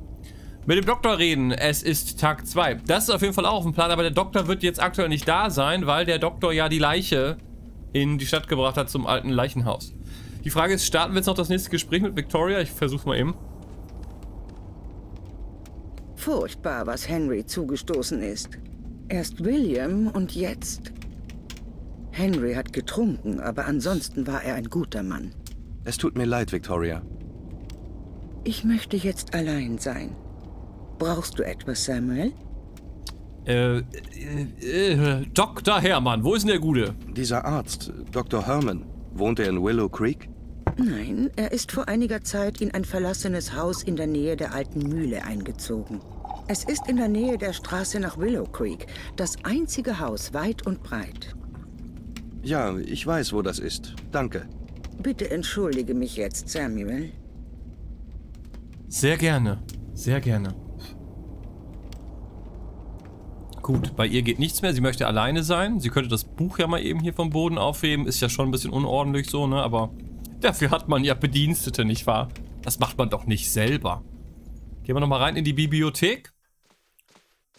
Speaker 1: Mit dem Doktor reden. Es ist Tag 2. Das ist auf jeden Fall auch auf dem Plan, aber der Doktor wird jetzt aktuell nicht da sein, weil der Doktor ja die Leiche in die Stadt gebracht hat zum alten Leichenhaus. Die Frage ist, starten wir jetzt noch das nächste Gespräch mit Victoria? Ich versuch's mal eben.
Speaker 8: Furchtbar, was Henry zugestoßen ist. Erst William und jetzt. Henry hat getrunken, aber ansonsten war er ein guter Mann.
Speaker 2: Es tut mir leid, Victoria.
Speaker 8: Ich möchte jetzt allein sein. Brauchst du etwas, Samuel?
Speaker 1: Äh, äh, äh, Dr. Hermann, wo ist denn der Gute?
Speaker 2: Dieser Arzt, Dr. Herman, wohnt er in Willow Creek?
Speaker 8: Nein, er ist vor einiger Zeit in ein verlassenes Haus in der Nähe der alten Mühle eingezogen. Es ist in der Nähe der Straße nach Willow Creek, das einzige Haus weit und breit.
Speaker 2: Ja, ich weiß, wo das ist. Danke.
Speaker 8: Bitte entschuldige mich jetzt, Samuel.
Speaker 1: Sehr gerne. Sehr gerne. Gut, bei ihr geht nichts mehr. Sie möchte alleine sein. Sie könnte das Buch ja mal eben hier vom Boden aufheben. Ist ja schon ein bisschen unordentlich so, ne? Aber dafür hat man ja Bedienstete, nicht wahr? Das macht man doch nicht selber. Gehen wir nochmal rein in die Bibliothek.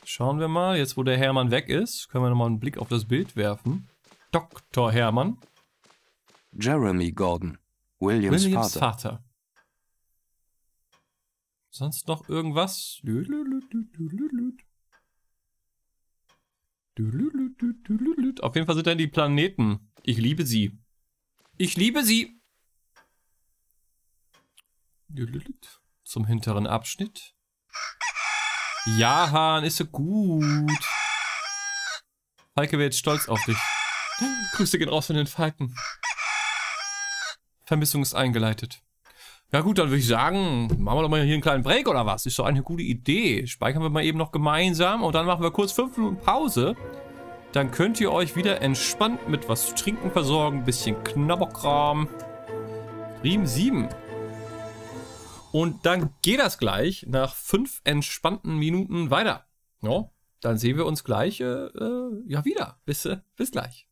Speaker 1: Schauen wir mal, jetzt wo der Hermann weg ist, können wir nochmal einen Blick auf das Bild werfen. Dr. Hermann.
Speaker 2: Jeremy Gordon, Williams,
Speaker 1: Williams
Speaker 2: Vater.
Speaker 1: Vater. Sonst noch irgendwas? Auf jeden Fall sind dann die Planeten. Ich liebe sie. Ich liebe sie. Zum hinteren Abschnitt. Ja, Hahn, ist so gut. Falke wäre jetzt stolz auf dich. Grüße gehen raus von den Falken. Vermissung ist eingeleitet. Ja gut, dann würde ich sagen, machen wir doch mal hier einen kleinen Break oder was? Ist doch eine gute Idee. Speichern wir mal eben noch gemeinsam und dann machen wir kurz fünf Minuten Pause. Dann könnt ihr euch wieder entspannt mit was zu trinken versorgen. Bisschen Knabberkram. Riem 7. Und dann geht das gleich nach fünf entspannten Minuten weiter. Ja, dann sehen wir uns gleich äh, äh, ja wieder. Bis, äh, bis gleich.